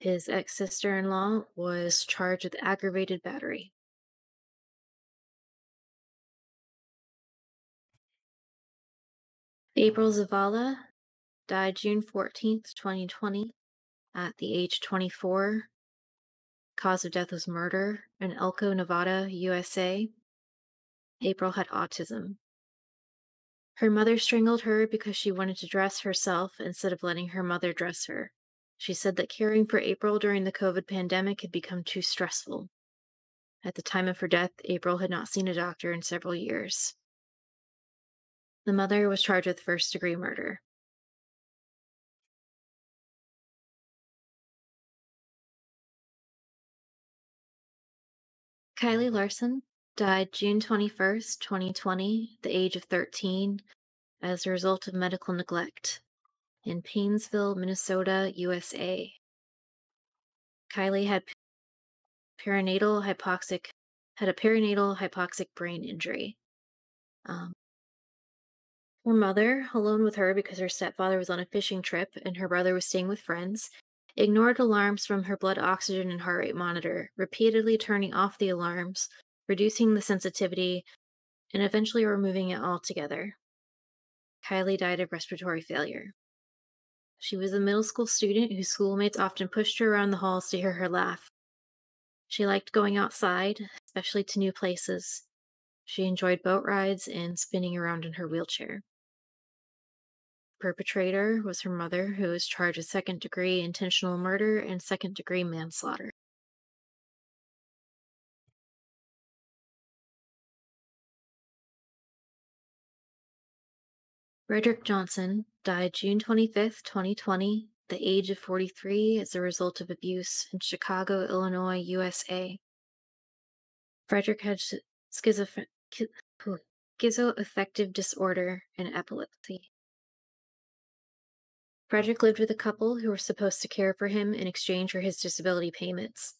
His ex sister in law was charged with aggravated battery. April Zavala died June 14th, 2020, at the age 24. Cause of death was murder in Elko, Nevada, USA. April had autism. Her mother strangled her because she wanted to dress herself instead of letting her mother dress her. She said that caring for April during the COVID pandemic had become too stressful. At the time of her death, April had not seen a doctor in several years. The mother was charged with first degree murder. Kylie Larson died June 21st, 2020, the age of 13, as a result of medical neglect in Paynesville, Minnesota, USA. Kylie had perinatal hypoxic had a perinatal hypoxic brain injury. Um, her mother, alone with her because her stepfather was on a fishing trip and her brother was staying with friends, ignored alarms from her blood oxygen and heart rate monitor, repeatedly turning off the alarms, reducing the sensitivity, and eventually removing it altogether. Kylie died of respiratory failure. She was a middle school student whose schoolmates often pushed her around the halls to hear her laugh. She liked going outside, especially to new places. She enjoyed boat rides and spinning around in her wheelchair. The perpetrator was her mother, who was charged with second degree intentional murder and second degree manslaughter. Frederick Johnson died June 25, 2020, the age of 43 as a result of abuse in Chicago, Illinois, USA. Frederick had schizoaffective disorder and epilepsy. Frederick lived with a couple who were supposed to care for him in exchange for his disability payments.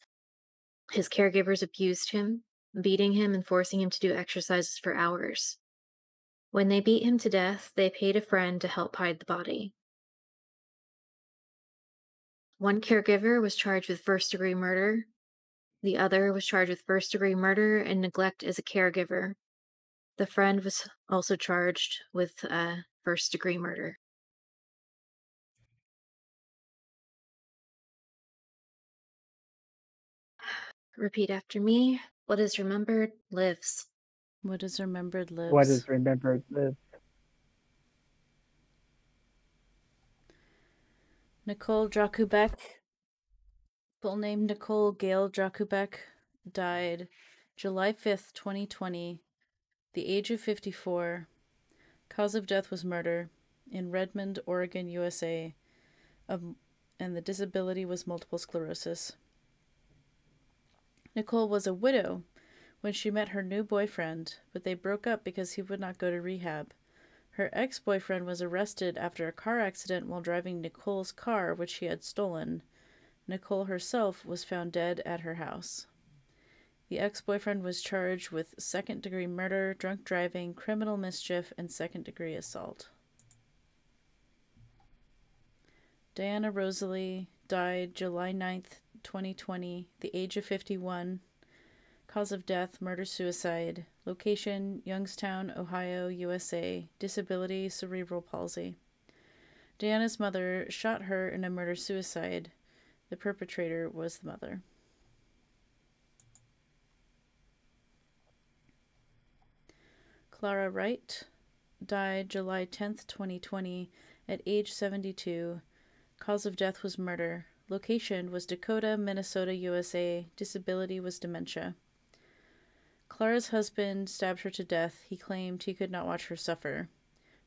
His caregivers abused him, beating him and forcing him to do exercises for hours. When they beat him to death, they paid a friend to help hide the body. One caregiver was charged with first degree murder. The other was charged with first degree murder and neglect as a caregiver. The friend was also charged with uh, first degree murder. Repeat after me. What is remembered lives. What is remembered lives. What is remembered lives. Nicole Drakubek, full name Nicole Gail Drakubek, died July 5th, 2020, the age of 54. Cause of death was murder in Redmond, Oregon, USA, um, and the disability was multiple sclerosis. Nicole was a widow when she met her new boyfriend, but they broke up because he would not go to rehab. Her ex boyfriend was arrested after a car accident while driving Nicole's car, which he had stolen. Nicole herself was found dead at her house. The ex boyfriend was charged with second degree murder, drunk driving, criminal mischief, and second degree assault. Diana Rosalie died July 9th, 2020, the age of 51. Cause of death, murder suicide. Location, Youngstown, Ohio, USA. Disability, cerebral palsy. Diana's mother shot her in a murder suicide. The perpetrator was the mother. Clara Wright died July 10th, 2020, at age 72. Cause of death was murder. Location was Dakota, Minnesota, USA. Disability was dementia. Clara's husband stabbed her to death. He claimed he could not watch her suffer.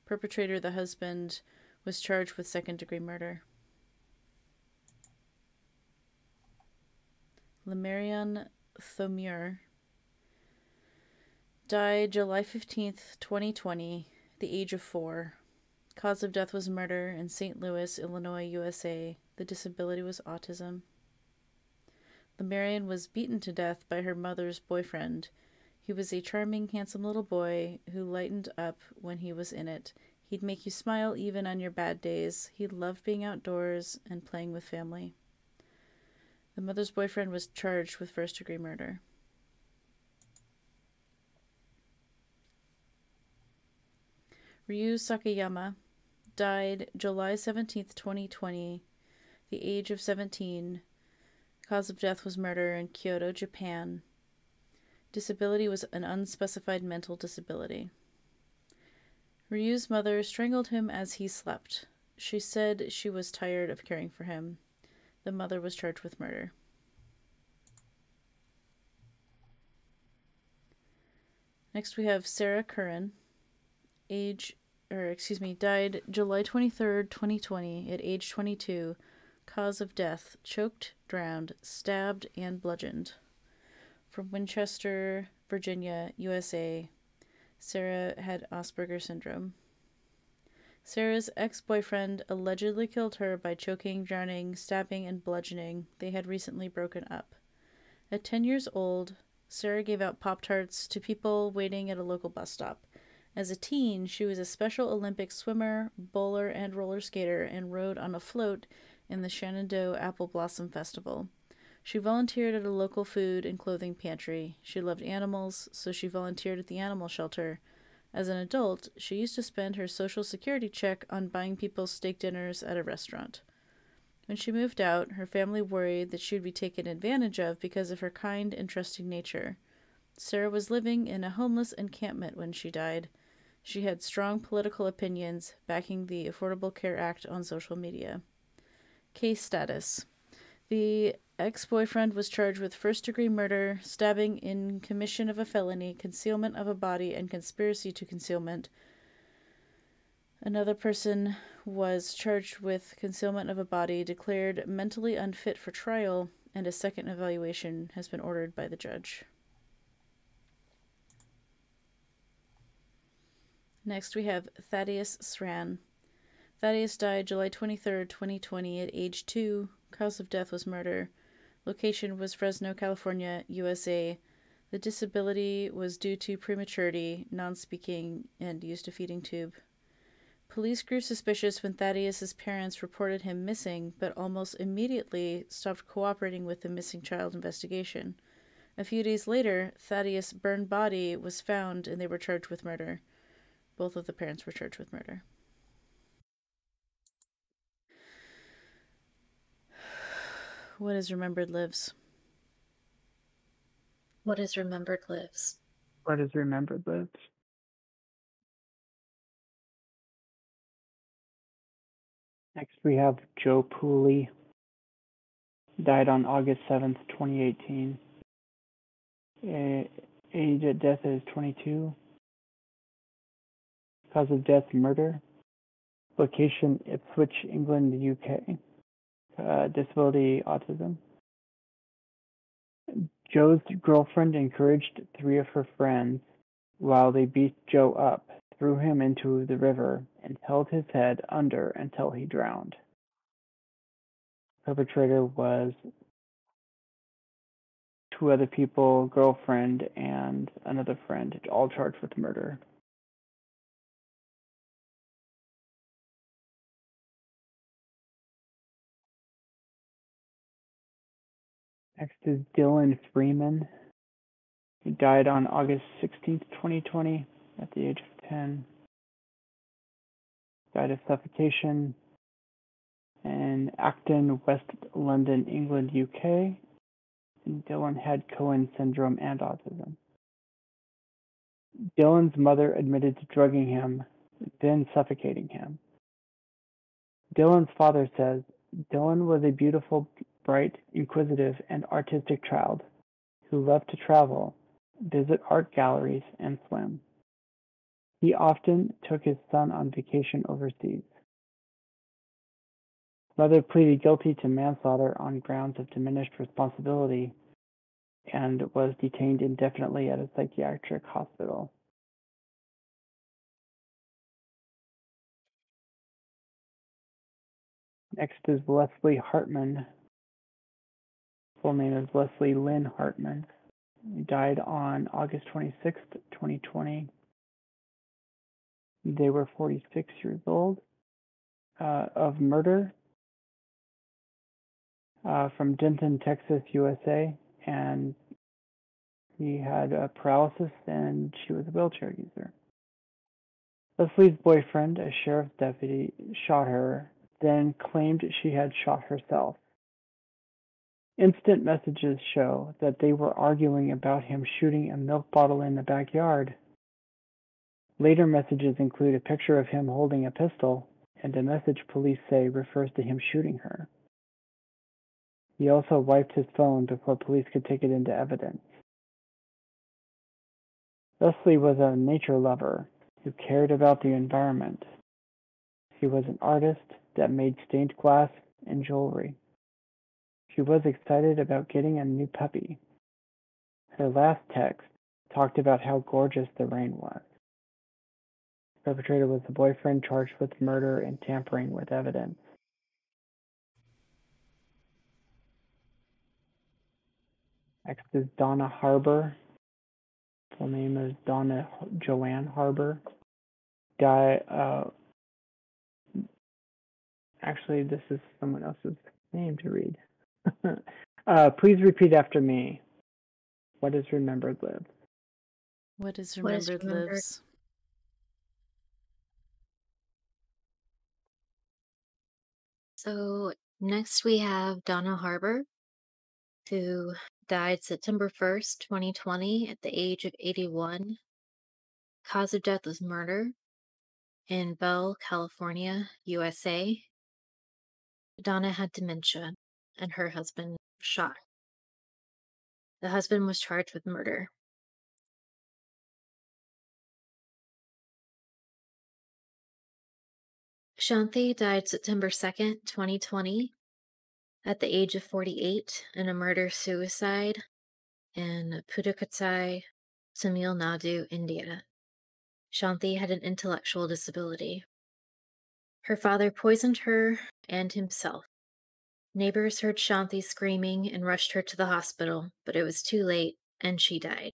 Perpetrator, the husband, was charged with second degree murder. Lemarion Thomure died July 15th, 2020, the age of four. Cause of death was murder in St. Louis, Illinois, USA. The disability was autism. Lemarion was beaten to death by her mother's boyfriend. He was a charming, handsome little boy who lightened up when he was in it. He'd make you smile even on your bad days. He loved being outdoors and playing with family. The mother's boyfriend was charged with first degree murder. Ryu Sakayama died July 17, 2020, the age of 17. Cause of death was murder in Kyoto, Japan. Disability was an unspecified mental disability. Ryu's mother strangled him as he slept. She said she was tired of caring for him. The mother was charged with murder. Next, we have Sarah Curran, age, or excuse me, died July 23rd, 2020, at age 22. Cause of death choked, drowned, stabbed, and bludgeoned. From Winchester, Virginia, USA. Sarah had Asperger syndrome. Sarah's ex boyfriend allegedly killed her by choking, drowning, stabbing, and bludgeoning. They had recently broken up. At 10 years old, Sarah gave out Pop Tarts to people waiting at a local bus stop. As a teen, she was a Special Olympic swimmer, bowler, and roller skater and rode on a float in the Shenandoah Apple Blossom Festival. She volunteered at a local food and clothing pantry. She loved animals, so she volunteered at the animal shelter. As an adult, she used to spend her Social Security check on buying people steak dinners at a restaurant. When she moved out, her family worried that she would be taken advantage of because of her kind and trusting nature. Sarah was living in a homeless encampment when she died. She had strong political opinions, backing the Affordable Care Act on social media. Case status The ex boyfriend was charged with first degree murder, stabbing in commission of a felony, concealment of a body, and conspiracy to concealment. Another person was charged with concealment of a body, declared mentally unfit for trial, and a second evaluation has been ordered by the judge. Next, we have Thaddeus Sran. Thaddeus died July 23, 2020, at age 2. Cause of death was murder. Location was Fresno, California, USA. The disability was due to prematurity, non speaking, and used a feeding tube. Police grew suspicious when Thaddeus's parents reported him missing, but almost immediately stopped cooperating with the missing child investigation. A few days later, Thaddeus' burned body was found and they were charged with murder. Both of the parents were charged with murder. What is remembered lives. What is remembered lives. What is remembered lives. Next, we have Joe Pooley. Died on August 7th, 2018. A- age at death is 22. Cause of death, murder. Location, Ipswich, England, UK. Uh, disability, autism. Joe's girlfriend encouraged three of her friends while they beat Joe up, threw him into the river, and held his head under until he drowned. Perpetrator was two other people, girlfriend and another friend, all charged with murder. Next is Dylan Freeman. He died on August 16th, 2020, at the age of 10. Died of suffocation in Acton, West London, England, UK. And Dylan had Cohen syndrome and autism. Dylan's mother admitted to drugging him, then suffocating him. Dylan's father says Dylan was a beautiful, bright, inquisitive, and artistic child who loved to travel, visit art galleries, and swim. He often took his son on vacation overseas. Mother pleaded guilty to manslaughter on grounds of diminished responsibility and was detained indefinitely at a psychiatric hospital. Next is Leslie Hartman. Full name is Leslie Lynn Hartman. He died on August 26th, 2020. They were 46 years old uh, of murder uh, from Denton, Texas, USA, and he had a paralysis and she was a wheelchair user. Leslie's boyfriend, a sheriff's deputy, shot her, then claimed she had shot herself. Instant messages show that they were arguing about him shooting a milk bottle in the backyard. Later messages include a picture of him holding a pistol and a message police say refers to him shooting her. He also wiped his phone before police could take it into evidence. Leslie was a nature lover who cared about the environment. He was an artist that made stained glass and jewelry. She was excited about getting a new puppy. Her last text talked about how gorgeous the rain was. The perpetrator was the boyfriend charged with murder and tampering with evidence. Next is Donna Harbor. Full name is Donna Joanne Harbor. Guy, uh, actually, this is someone else's name to read. uh, please repeat after me. What is remembered lives? What is What is remembered remembered? lives? So next we have Donna Harbor, who died September 1st, 2020, at the age of 81. Cause of death was murder in Bell, California, USA. Donna had dementia, and her husband shot. The husband was charged with murder. Shanti died September 2nd, 2020, at the age of 48 in a murder suicide in Pudukkottai, Tamil Nadu, India. Shanti had an intellectual disability. Her father poisoned her and himself. Neighbors heard Shanti screaming and rushed her to the hospital, but it was too late and she died.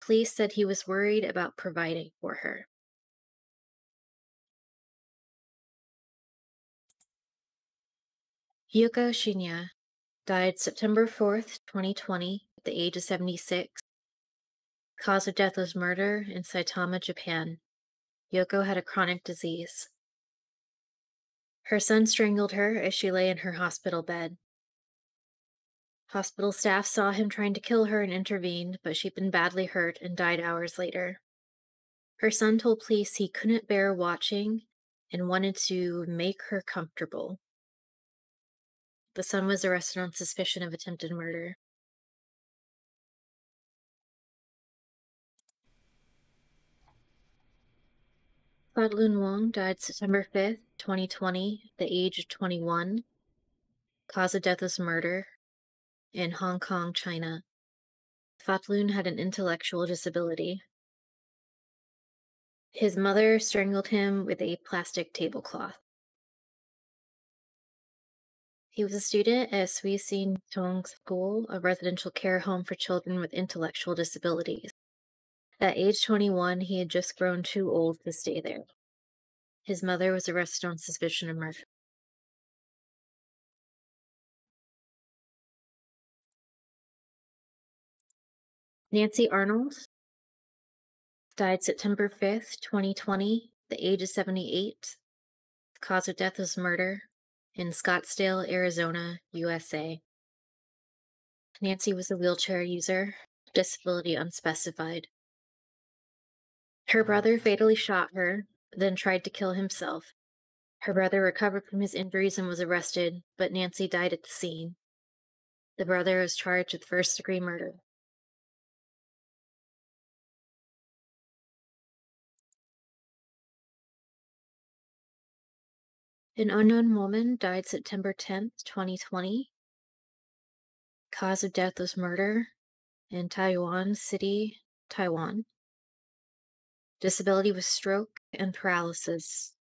Police said he was worried about providing for her. Yuko Shinya died September 4th, 2020, at the age of 76. Cause of death was murder in Saitama, Japan. Yoko had a chronic disease. Her son strangled her as she lay in her hospital bed. Hospital staff saw him trying to kill her and intervened, but she'd been badly hurt and died hours later. Her son told police he couldn't bear watching and wanted to make her comfortable. The son was arrested on suspicion of attempted murder. Fadlun Wong died September 5th, 2020, at the age of 21. Cause of death was murder in Hong Kong, China. Fatlun had an intellectual disability. His mother strangled him with a plastic tablecloth. He was a student at Sui Sin Tong School, a residential care home for children with intellectual disabilities. At age 21, he had just grown too old to stay there. His mother was arrested on suspicion of murder. Nancy Arnold died September 5th, 2020, the age of 78. The cause of death was murder in Scottsdale, Arizona, USA. Nancy was a wheelchair user, disability unspecified. Her brother fatally shot her, then tried to kill himself. Her brother recovered from his injuries and was arrested, but Nancy died at the scene. The brother was charged with first degree murder. An unknown woman died September 10th, 2020. Cause of death was murder in Taiwan City, Taiwan. Disability was stroke and paralysis.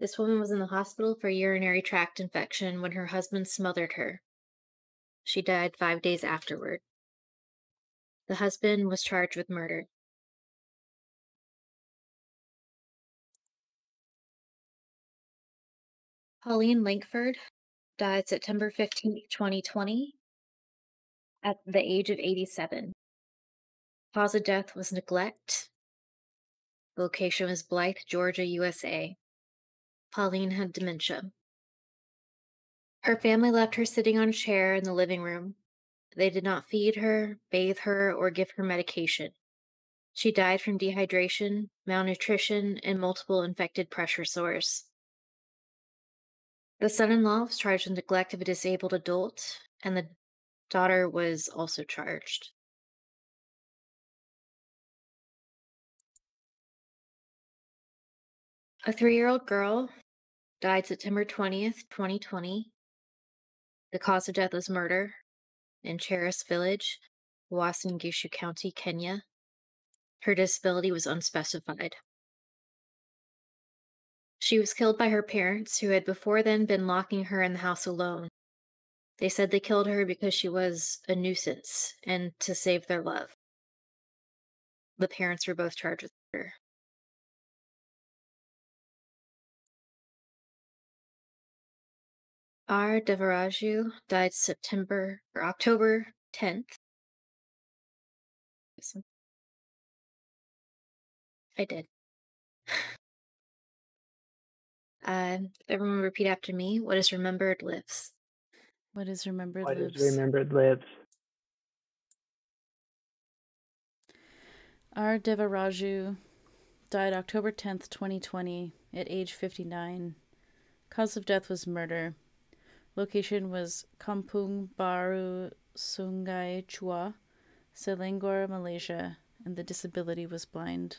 This woman was in the hospital for urinary tract infection when her husband smothered her. She died five days afterward. The husband was charged with murder. Pauline Lankford died September 15, 2020, at the age of 87. Cause of death was neglect. Location was Blythe, Georgia, USA. Pauline had dementia. Her family left her sitting on a chair in the living room. They did not feed her, bathe her, or give her medication. She died from dehydration, malnutrition, and multiple infected pressure sores. The son in law was charged with neglect of a disabled adult, and the daughter was also charged. A three year old girl died September 20th, 2020. The cause of death was murder in Cheris Village, Uasin Gishu County, Kenya. Her disability was unspecified. She was killed by her parents, who had before then been locking her in the house alone. They said they killed her because she was a nuisance and to save their love. The parents were both charged with murder. R. Devaraju died September or October 10th. I did. Uh, everyone repeat after me. What is remembered lives. What is remembered What lives. is remembered lives. R. Devaraju died October 10th, 2020, at age 59. Cause of death was murder. Location was Kampung Baru, Sungai Chua, Selangor, Malaysia, and the disability was blind.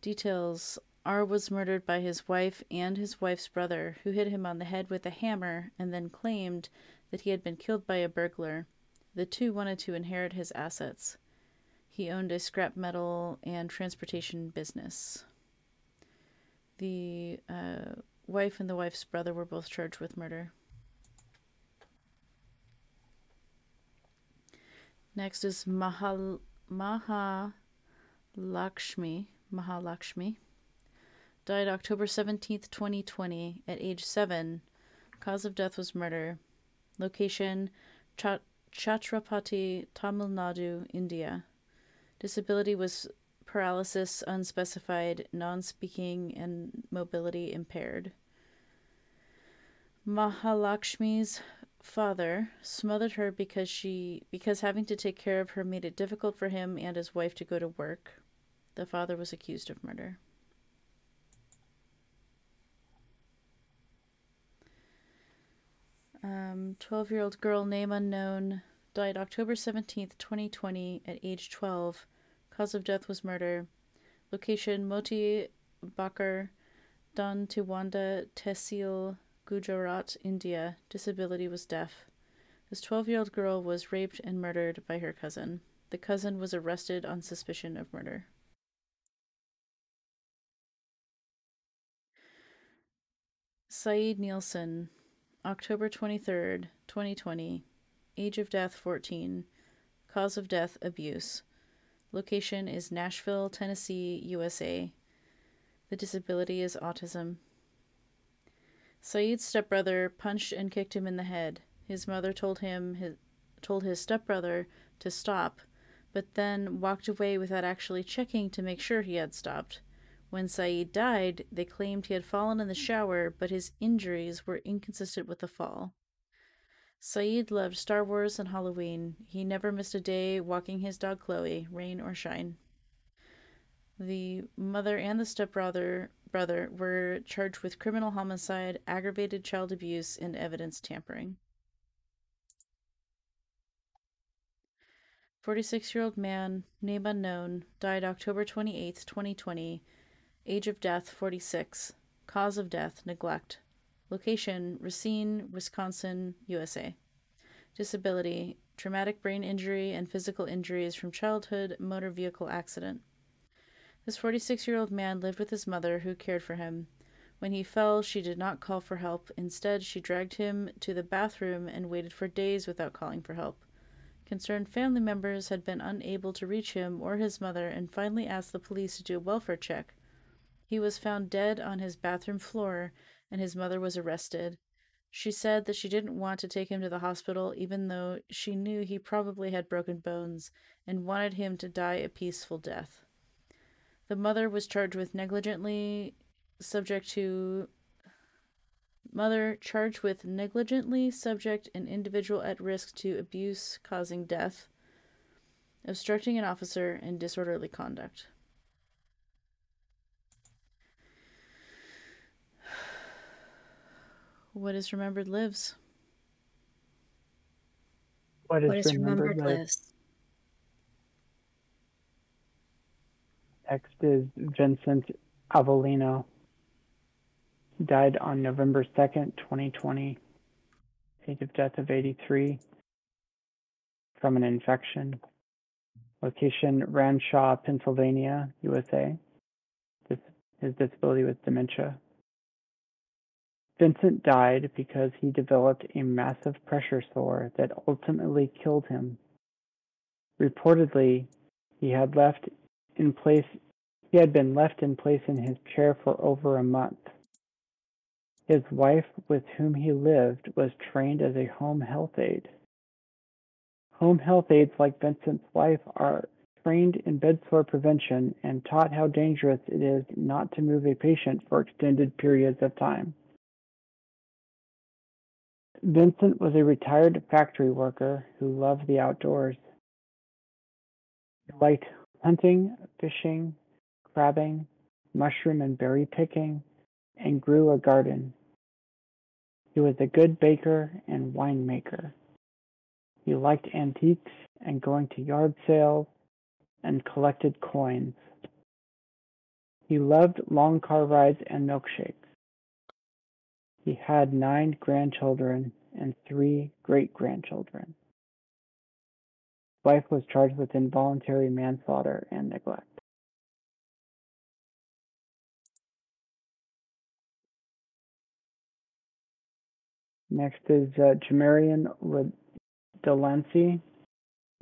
Details R was murdered by his wife and his wife's brother, who hit him on the head with a hammer and then claimed that he had been killed by a burglar. The two wanted to inherit his assets. He owned a scrap metal and transportation business. The uh, wife and the wife's brother were both charged with murder. Next is Mahal Mahalakshmi. Mahalakshmi died October 17th, 2020, at age 7. Cause of death was murder. Location Ch- Chhatrapati, Tamil Nadu, India. Disability was paralysis unspecified, non speaking, and mobility impaired. Mahalakshmi's father smothered her because she because having to take care of her made it difficult for him and his wife to go to work. The father was accused of murder. Um, 12 year old girl, name unknown, died October 17th, 2020, at age 12. Cause of death was murder. Location Moti Bakar, Don Tiwanda, Tehsil, Gujarat, India. Disability was deaf. This 12 year old girl was raped and murdered by her cousin. The cousin was arrested on suspicion of murder. Saeed Nielsen, October 23rd, 2020. Age of death 14. Cause of death abuse. Location is Nashville, Tennessee, USA. The disability is autism. Saeed's stepbrother punched and kicked him in the head. His mother told him his, told his stepbrother to stop, but then walked away without actually checking to make sure he had stopped. When Saeed died, they claimed he had fallen in the shower, but his injuries were inconsistent with the fall. Saeed loved Star Wars and Halloween. He never missed a day walking his dog Chloe, rain or shine. The mother and the stepbrother brother were charged with criminal homicide, aggravated child abuse, and evidence tampering. 46 year old man, name unknown, died October 28, 2020 Age of death 46. Cause of death neglect. Location Racine, Wisconsin, USA. Disability traumatic brain injury and physical injuries from childhood motor vehicle accident. This 46 year old man lived with his mother, who cared for him. When he fell, she did not call for help. Instead, she dragged him to the bathroom and waited for days without calling for help. Concerned family members had been unable to reach him or his mother and finally asked the police to do a welfare check. He was found dead on his bathroom floor, and his mother was arrested. She said that she didn't want to take him to the hospital, even though she knew he probably had broken bones and wanted him to die a peaceful death. The mother was charged with negligently subject to mother charged with negligently subject an individual at risk to abuse causing death, obstructing an officer, and disorderly conduct. What is remembered lives. What is, What is remembered, remembered lives? lives. Next is Vincent Avellino. Died on November 2nd, 2020. Age of death of 83 from an infection. Location Ranshaw, Pennsylvania, USA. His disability was dementia. Vincent died because he developed a massive pressure sore that ultimately killed him. Reportedly, he had left in place he had been left in place in his chair for over a month. His wife, with whom he lived, was trained as a home health aide. Home health aides, like Vincent's wife, are trained in bed sore prevention and taught how dangerous it is not to move a patient for extended periods of time. Vincent was a retired factory worker who loved the outdoors. He liked hunting, fishing, crabbing, mushroom and berry picking, and grew a garden. He was a good baker and winemaker. He liked antiques and going to yard sales and collected coins. He loved long car rides and milkshakes. He had nine grandchildren and three great grandchildren. Wife was charged with involuntary manslaughter and neglect. Next is uh, Jamarian Delancey.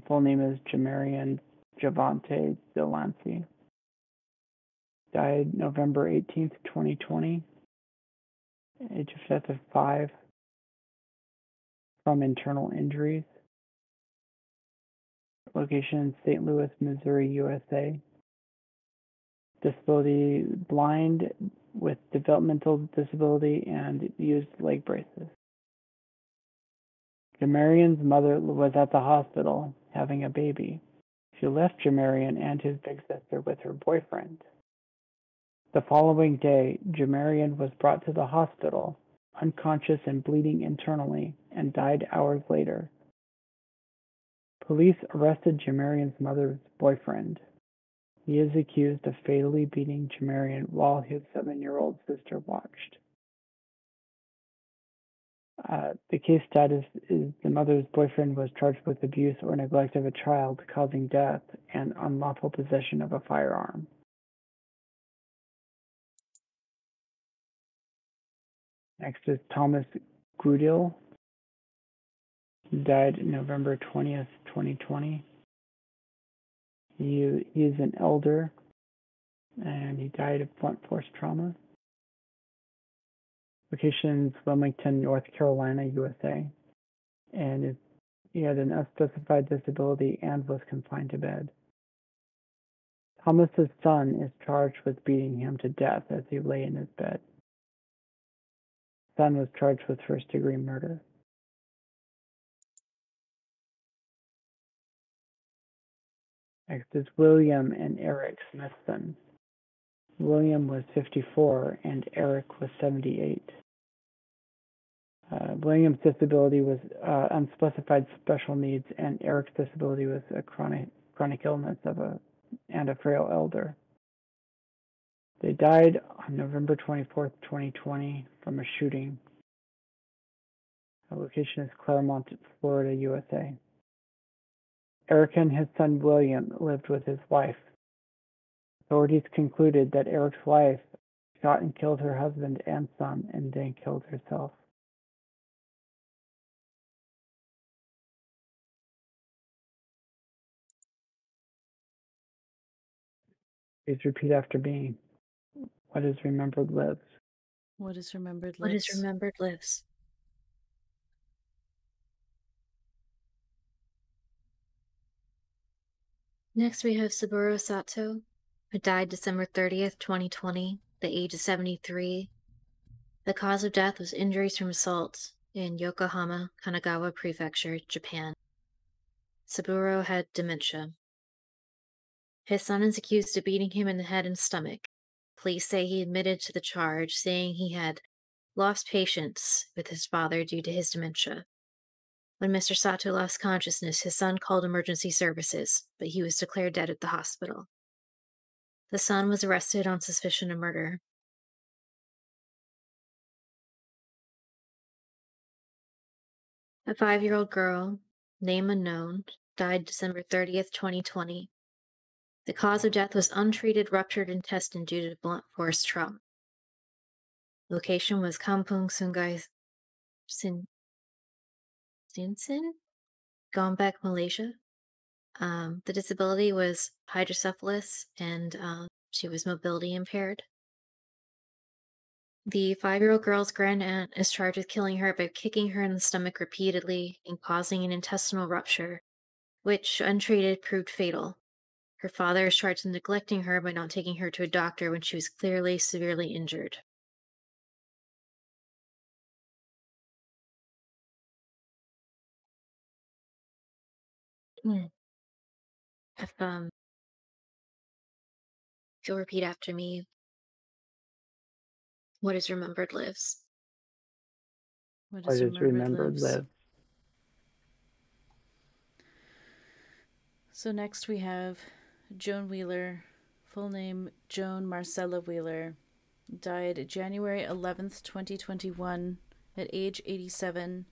Full name is Jamarian Javante Delancey. Died November 18th, 2020. Age of death of five from internal injuries. Location St. Louis, Missouri, USA. Disability blind with developmental disability and used leg braces. Jamarian's mother was at the hospital having a baby. She left Jamarian and his big sister with her boyfriend. The following day, Jamarian was brought to the hospital, unconscious and bleeding internally, and died hours later. Police arrested Jamarian's mother's boyfriend. He is accused of fatally beating Jamarian while his seven year old sister watched. Uh, the case status is the mother's boyfriend was charged with abuse or neglect of a child causing death and unlawful possession of a firearm. Next is Thomas Grudill. He died November 20th, 2020. He, he is an elder and he died of blunt force trauma. Locations Wilmington, North Carolina, USA. And it, he had an unspecified disability and was confined to bed. Thomas's son is charged with beating him to death as he lay in his bed. Son was charged with first degree murder. Next is William and Eric Smithson. William was 54 and Eric was 78. Uh, William's disability was uh, unspecified special needs, and Eric's disability was a chronic chronic illness of a and a frail elder. They died on November 24th, 2020, from a shooting. The location is Clermont, Florida, USA. Eric and his son William lived with his wife. Authorities concluded that Eric's wife shot and killed her husband and son and then killed herself. Please repeat after me. What is remembered lives. What is remembered lives? What is remembered lives. Next, we have Saburo Sato, who died December 30th, 2020, the age of 73. The cause of death was injuries from assault in Yokohama, Kanagawa Prefecture, Japan. Saburo had dementia. His son is accused of beating him in the head and stomach. Police say he admitted to the charge, saying he had lost patience with his father due to his dementia. When Mr. Sato lost consciousness, his son called emergency services, but he was declared dead at the hospital. The son was arrested on suspicion of murder. A five year old girl, name unknown, died December 30th, 2020. The cause of death was untreated ruptured intestine due to blunt force trauma. Location was Kampung Sungai Sin Sinsin, Gombak, Malaysia. Um, the disability was hydrocephalus and uh, she was mobility impaired. The five year old girl's grand aunt is charged with killing her by kicking her in the stomach repeatedly and causing an intestinal rupture, which, untreated, proved fatal. Her father is charged with neglecting her by not taking her to a doctor when she was clearly severely injured. Hmm. If um, if you'll repeat after me, what is remembered lives. What What is is remembered, remembered lives? lives. So next we have Joan Wheeler, full name Joan Marcella Wheeler, died January 11th, 2021, at age 87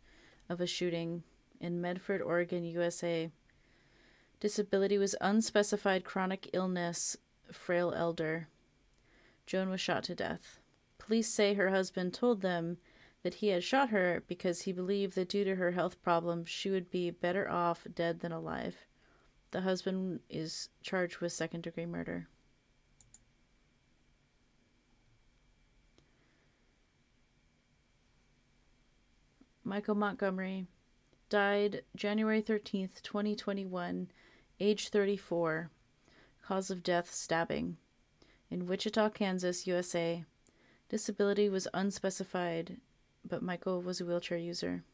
of a shooting in Medford, Oregon, USA. Disability was unspecified chronic illness, frail elder. Joan was shot to death. Police say her husband told them that he had shot her because he believed that due to her health problems, she would be better off dead than alive. The husband is charged with second degree murder. Michael Montgomery died January 13th, 2021, age 34. Cause of death stabbing. In Wichita, Kansas, USA. Disability was unspecified, but Michael was a wheelchair user.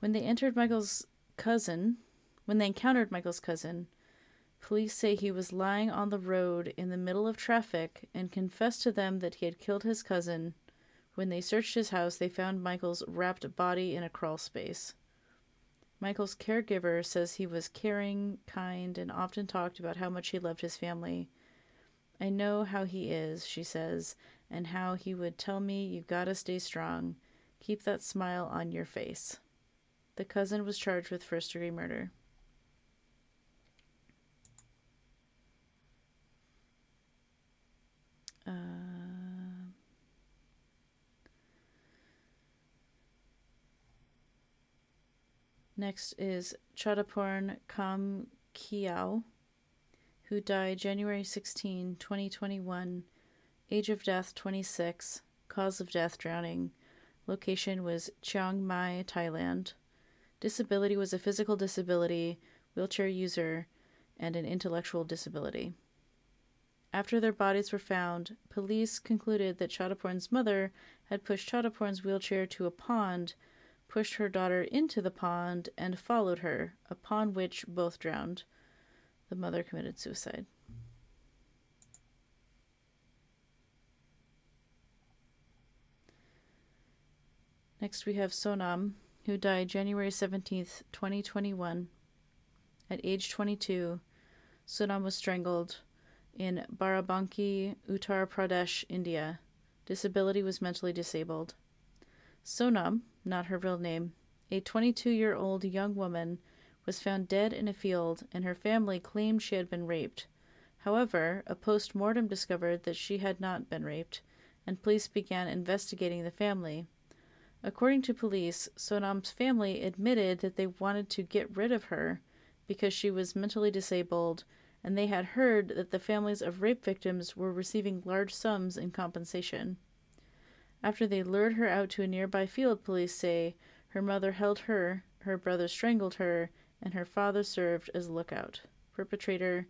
When they entered Michael's cousin, when they encountered Michael's cousin, police say he was lying on the road in the middle of traffic and confessed to them that he had killed his cousin. When they searched his house, they found Michael's wrapped body in a crawl space. Michael's caregiver says he was caring, kind, and often talked about how much he loved his family. I know how he is, she says, and how he would tell me, You gotta stay strong. Keep that smile on your face. The cousin was charged with first degree murder. Next is Chadaporn Kam Kiao, who died January 16, 2021, age of death 26, cause of death drowning. Location was Chiang Mai, Thailand. Disability was a physical disability, wheelchair user, and an intellectual disability. After their bodies were found, police concluded that Chadaporn's mother had pushed Chadaporn's wheelchair to a pond, pushed her daughter into the pond, and followed her, upon which both drowned. The mother committed suicide. Next, we have Sonam, who died January 17th, 2021. At age 22, Sonam was strangled in Barabanki, Uttar Pradesh, India. Disability was mentally disabled. Sonam, not her real name, a 22 year old young woman, was found dead in a field, and her family claimed she had been raped. However, a post mortem discovered that she had not been raped, and police began investigating the family. According to police, Sonam's family admitted that they wanted to get rid of her because she was mentally disabled, and they had heard that the families of rape victims were receiving large sums in compensation. After they lured her out to a nearby field, police say her mother held her, her brother strangled her, and her father served as lookout. Perpetrator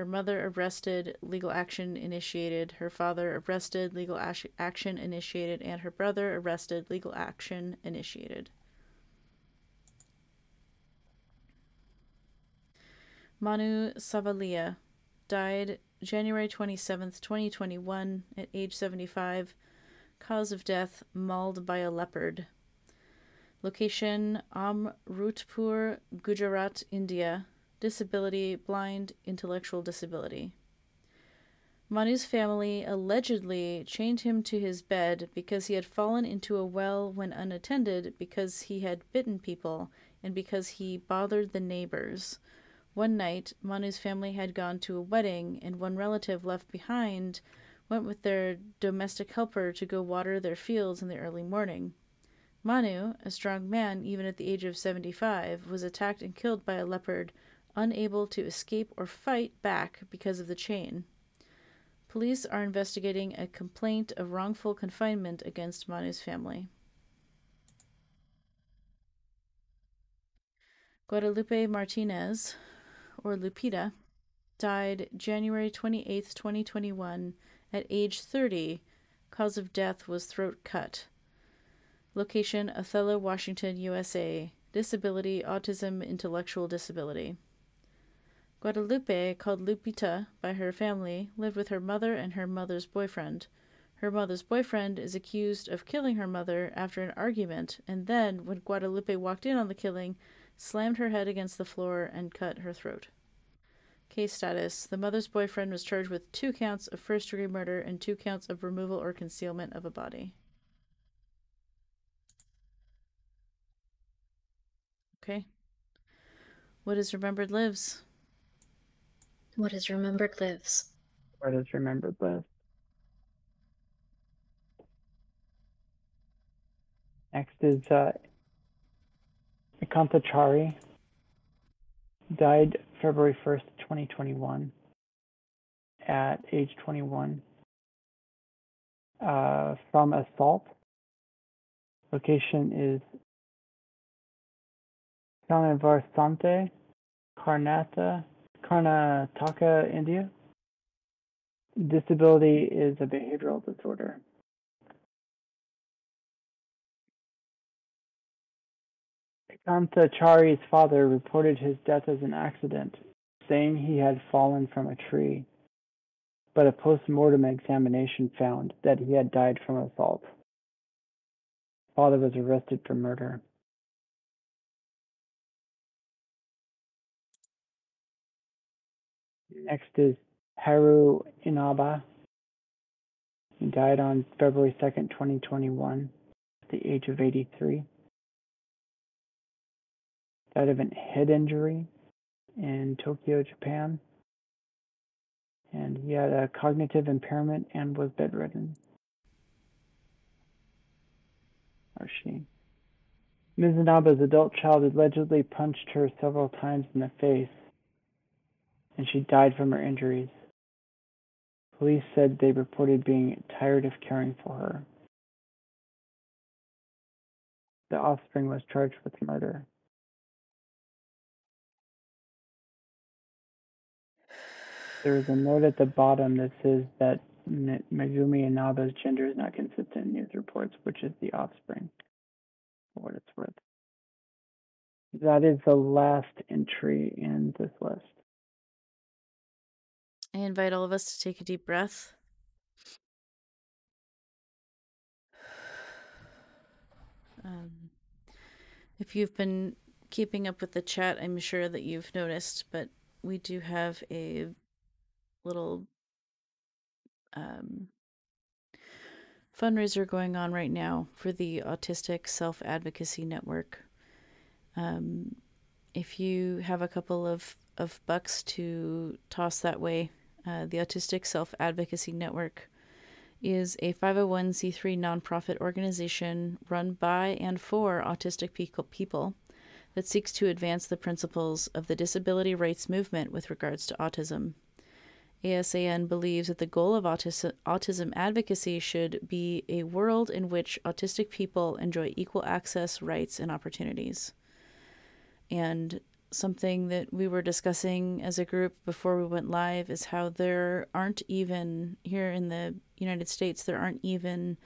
her mother arrested, legal action initiated. Her father arrested, legal action initiated. And her brother arrested, legal action initiated. Manu Savalia died January 27th, 2021, at age 75. Cause of death mauled by a leopard. Location Amrutpur, Gujarat, India disability, blind, intellectual disability. Manu's family allegedly chained him to his bed because he had fallen into a well when unattended because he had bitten people and because he bothered the neighbors. One night, Manu's family had gone to a wedding, and one relative left behind went with their domestic helper to go water their fields in the early morning. Manu, a strong man even at the age of 75, was attacked and killed by a leopard unable to escape or fight back because of the chain. Police are investigating a complaint of wrongful confinement against Manu's family. Guadalupe Martinez, or Lupita, died January 28, 2021, at age 30. Cause of death was throat cut. Location Othello, Washington, USA. Disability Autism Intellectual Disability. Guadalupe, called Lupita by her family, lived with her mother and her mother's boyfriend. Her mother's boyfriend is accused of killing her mother after an argument, and then, when Guadalupe walked in on the killing, slammed her head against the floor and cut her throat. Case status The mother's boyfriend was charged with two counts of first degree murder and two counts of removal or concealment of a body. Okay. What is remembered lives? What is remembered lives. What is remembered lives. Next is uh, Chari. Died February 1st, 2021, at age 21, uh, from assault. Location is Canavarsante, Karnata, Karnataka, India. Disability is a behavioral disorder. Chari's father reported his death as an accident, saying he had fallen from a tree, but a post-mortem examination found that he had died from assault. Father was arrested for murder. Next is Haru Inaba. He died on February 2nd, 2021, at the age of 83. Died of a head injury in Tokyo, Japan. And he had a cognitive impairment and was bedridden. Or she. Ms. Inaba's adult child allegedly punched her several times in the face, and she died from her injuries. Police said they reported being tired of caring for her. The offspring was charged with murder. There is a note at the bottom that says that Megumi Inaba's gender is not consistent in news reports, which is the offspring, for what it's worth. That is the last entry in this list. I invite all of us to take a deep breath. Um, if you've been keeping up with the chat, I'm sure that you've noticed, but we do have a little um, fundraiser going on right now for the Autistic Self Advocacy Network. Um, if you have a couple of, of bucks to toss that way, uh, the Autistic Self Advocacy Network is a 501c3 nonprofit organization run by and for autistic people that seeks to advance the principles of the disability rights movement with regards to autism. ASAN believes that the goal of autis- autism advocacy should be a world in which autistic people enjoy equal access, rights, and opportunities. And something that we were discussing as a group before we went live is how there aren't even here in the United States, there aren't even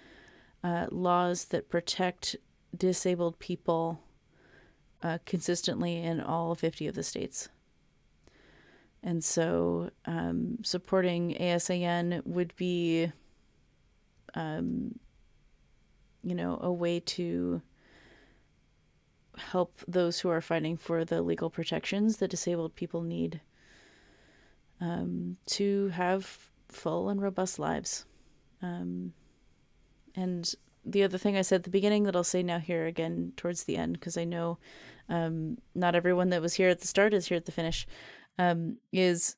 uh, laws that protect disabled people uh, consistently in all 50 of the states. And so um, supporting ASAN would be, um, you know, a way to help those who are fighting for the legal protections that disabled people need um, to have full and robust lives. Um, and the other thing I said at the beginning that I'll say now here again towards the end, because I know um, not everyone that was here at the start is here at the finish, um, is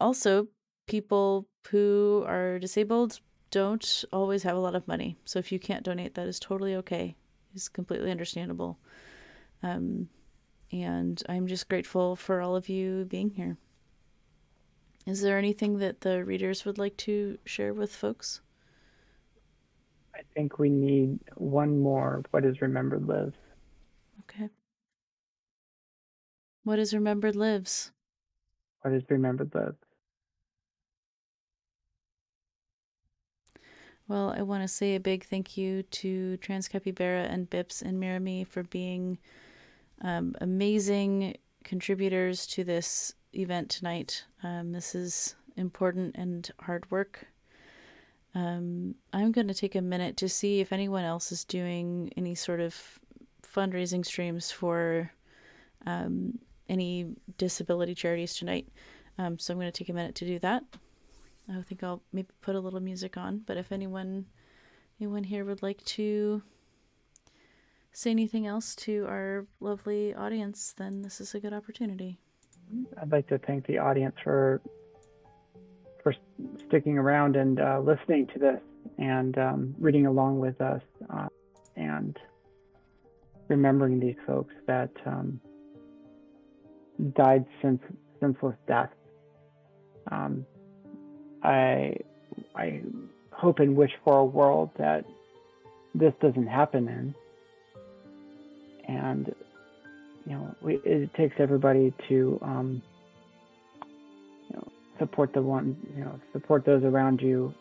also people who are disabled don't always have a lot of money. So if you can't donate, that is totally okay. It's completely understandable. Um, and I'm just grateful for all of you being here. Is there anything that the readers would like to share with folks? I think we need one more What is Remembered Lives. Okay. What is Remembered Lives? What is Remembered that. Well, I want to say a big thank you to Trans Capybara and Bips and Mirami for being um, amazing contributors to this event tonight. Um, this is important and hard work. Um, I'm going to take a minute to see if anyone else is doing any sort of fundraising streams for um, any disability charities tonight. Um, so I'm going to take a minute to do that. I think I'll maybe put a little music on. But if anyone anyone here would like to say anything else to our lovely audience, then this is a good opportunity. I'd like to thank the audience for for sticking around and uh, listening to this and um, reading along with us uh, and remembering these folks that um, died since senseless death. Um, I I hope and wish for a world that this doesn't happen in and you know we, it takes everybody to um, you know support the one you know support those around you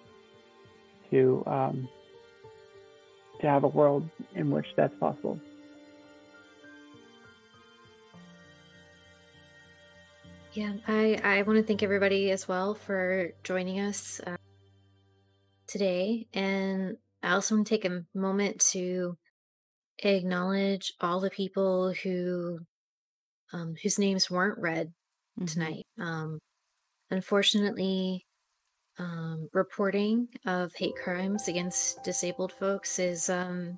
to um, to have a world in which that's possible. Yeah, I, I want to thank everybody as well for joining us uh, today. And I also want to take a moment to acknowledge all the people who um, whose names weren't read Mhm. tonight. Um, unfortunately, um, reporting of hate crimes against disabled folks is um,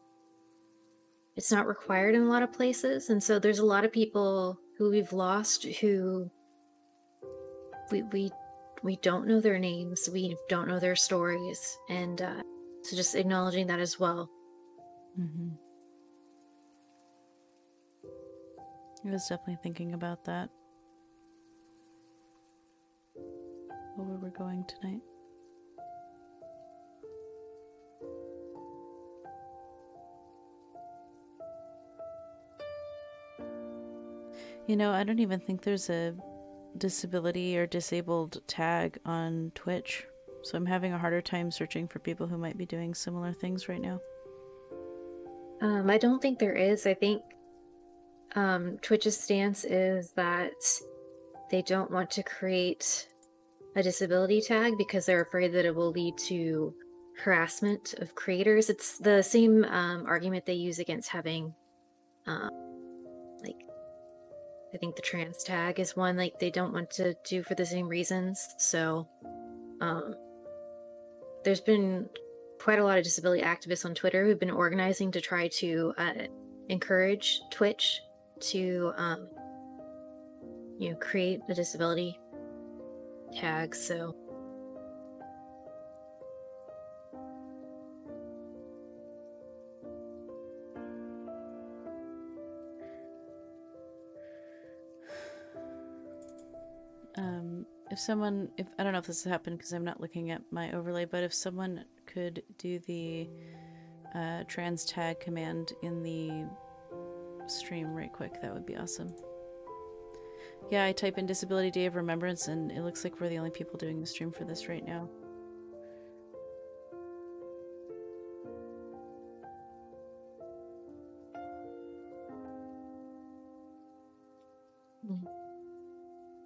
it's not required in a lot of places, and so there's a lot of people who we've lost who we we we don't know their names, we don't know their stories, and uh, so just acknowledging that as well. Mm-hmm. I was definitely thinking about that. Where we were going tonight. You know, I don't even think there's a disability or disabled tag on Twitch. So I'm having a harder time searching for people who might be doing similar things right now. Um, I don't think there is. I think um, Twitch's stance is that they don't want to create a disability tag because they're afraid that it will lead to harassment of creators. It's the same um, argument they use against having, um, I think the trans tag is one like they don't want to do for the same reasons. So, um, there's been quite a lot of disability activists on Twitter who've been organizing to try to uh, encourage Twitch to, um, you know, create a disability tag. So. If someone, if I don't know if this has happened because I'm not looking at my overlay, but if someone could do the uh, trans tag command in the stream right quick, that would be awesome. Yeah, I type in Disability Day of Remembrance, and it looks like we're the only people doing the stream for this right now.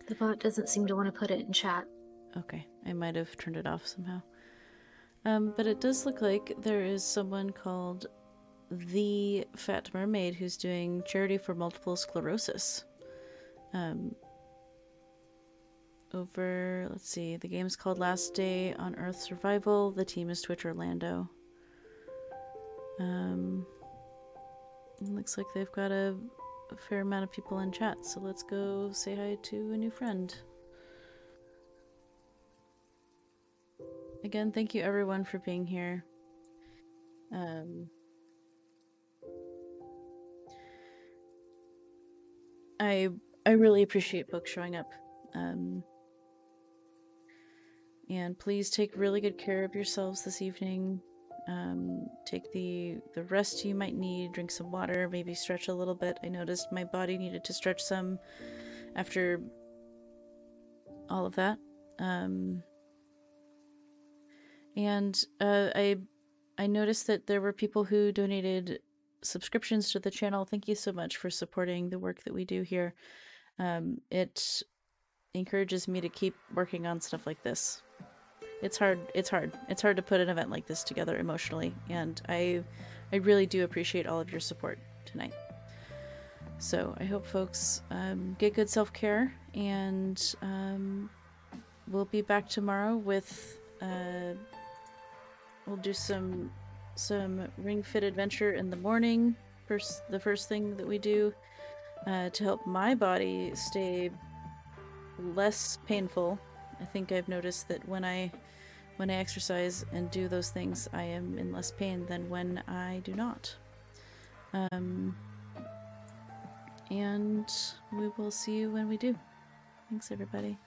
The bot doesn't seem to want to put it in chat. Okay, I might have turned it off somehow. Um, but it does look like there is someone called the Fat Mermaid who's doing charity for multiple sclerosis. Um, over, let's see, the game's called Last Day on Earth Survival. The team is Twitch Orlando. Um, looks like they've got a, a fair amount of people in chat, so let's go say hi to a new friend. Again, thank you everyone for being here. Um, I I really appreciate folks showing up. Um, and please take really good care of yourselves this evening. Um, take the the rest you might need. Drink some water. Maybe stretch a little bit. I noticed my body needed to stretch some after all of that. Um, and uh, I I noticed that there were people who donated subscriptions to the channel. Thank you so much for supporting the work that we do here. Um, it encourages me to keep working on stuff like this. It's hard. It's hard. It's hard to put an event like this together emotionally, and I, I really do appreciate all of your support tonight. So I hope folks um, get good self care, and um, we'll be back tomorrow with. Uh, we'll do some some ring fit adventure in the morning. First, the first thing that we do uh, to help my body stay less painful. I think I've noticed that when I when I exercise and do those things, I am in less pain than when I do not. Um, and we will see you when we do. Thanks, everybody.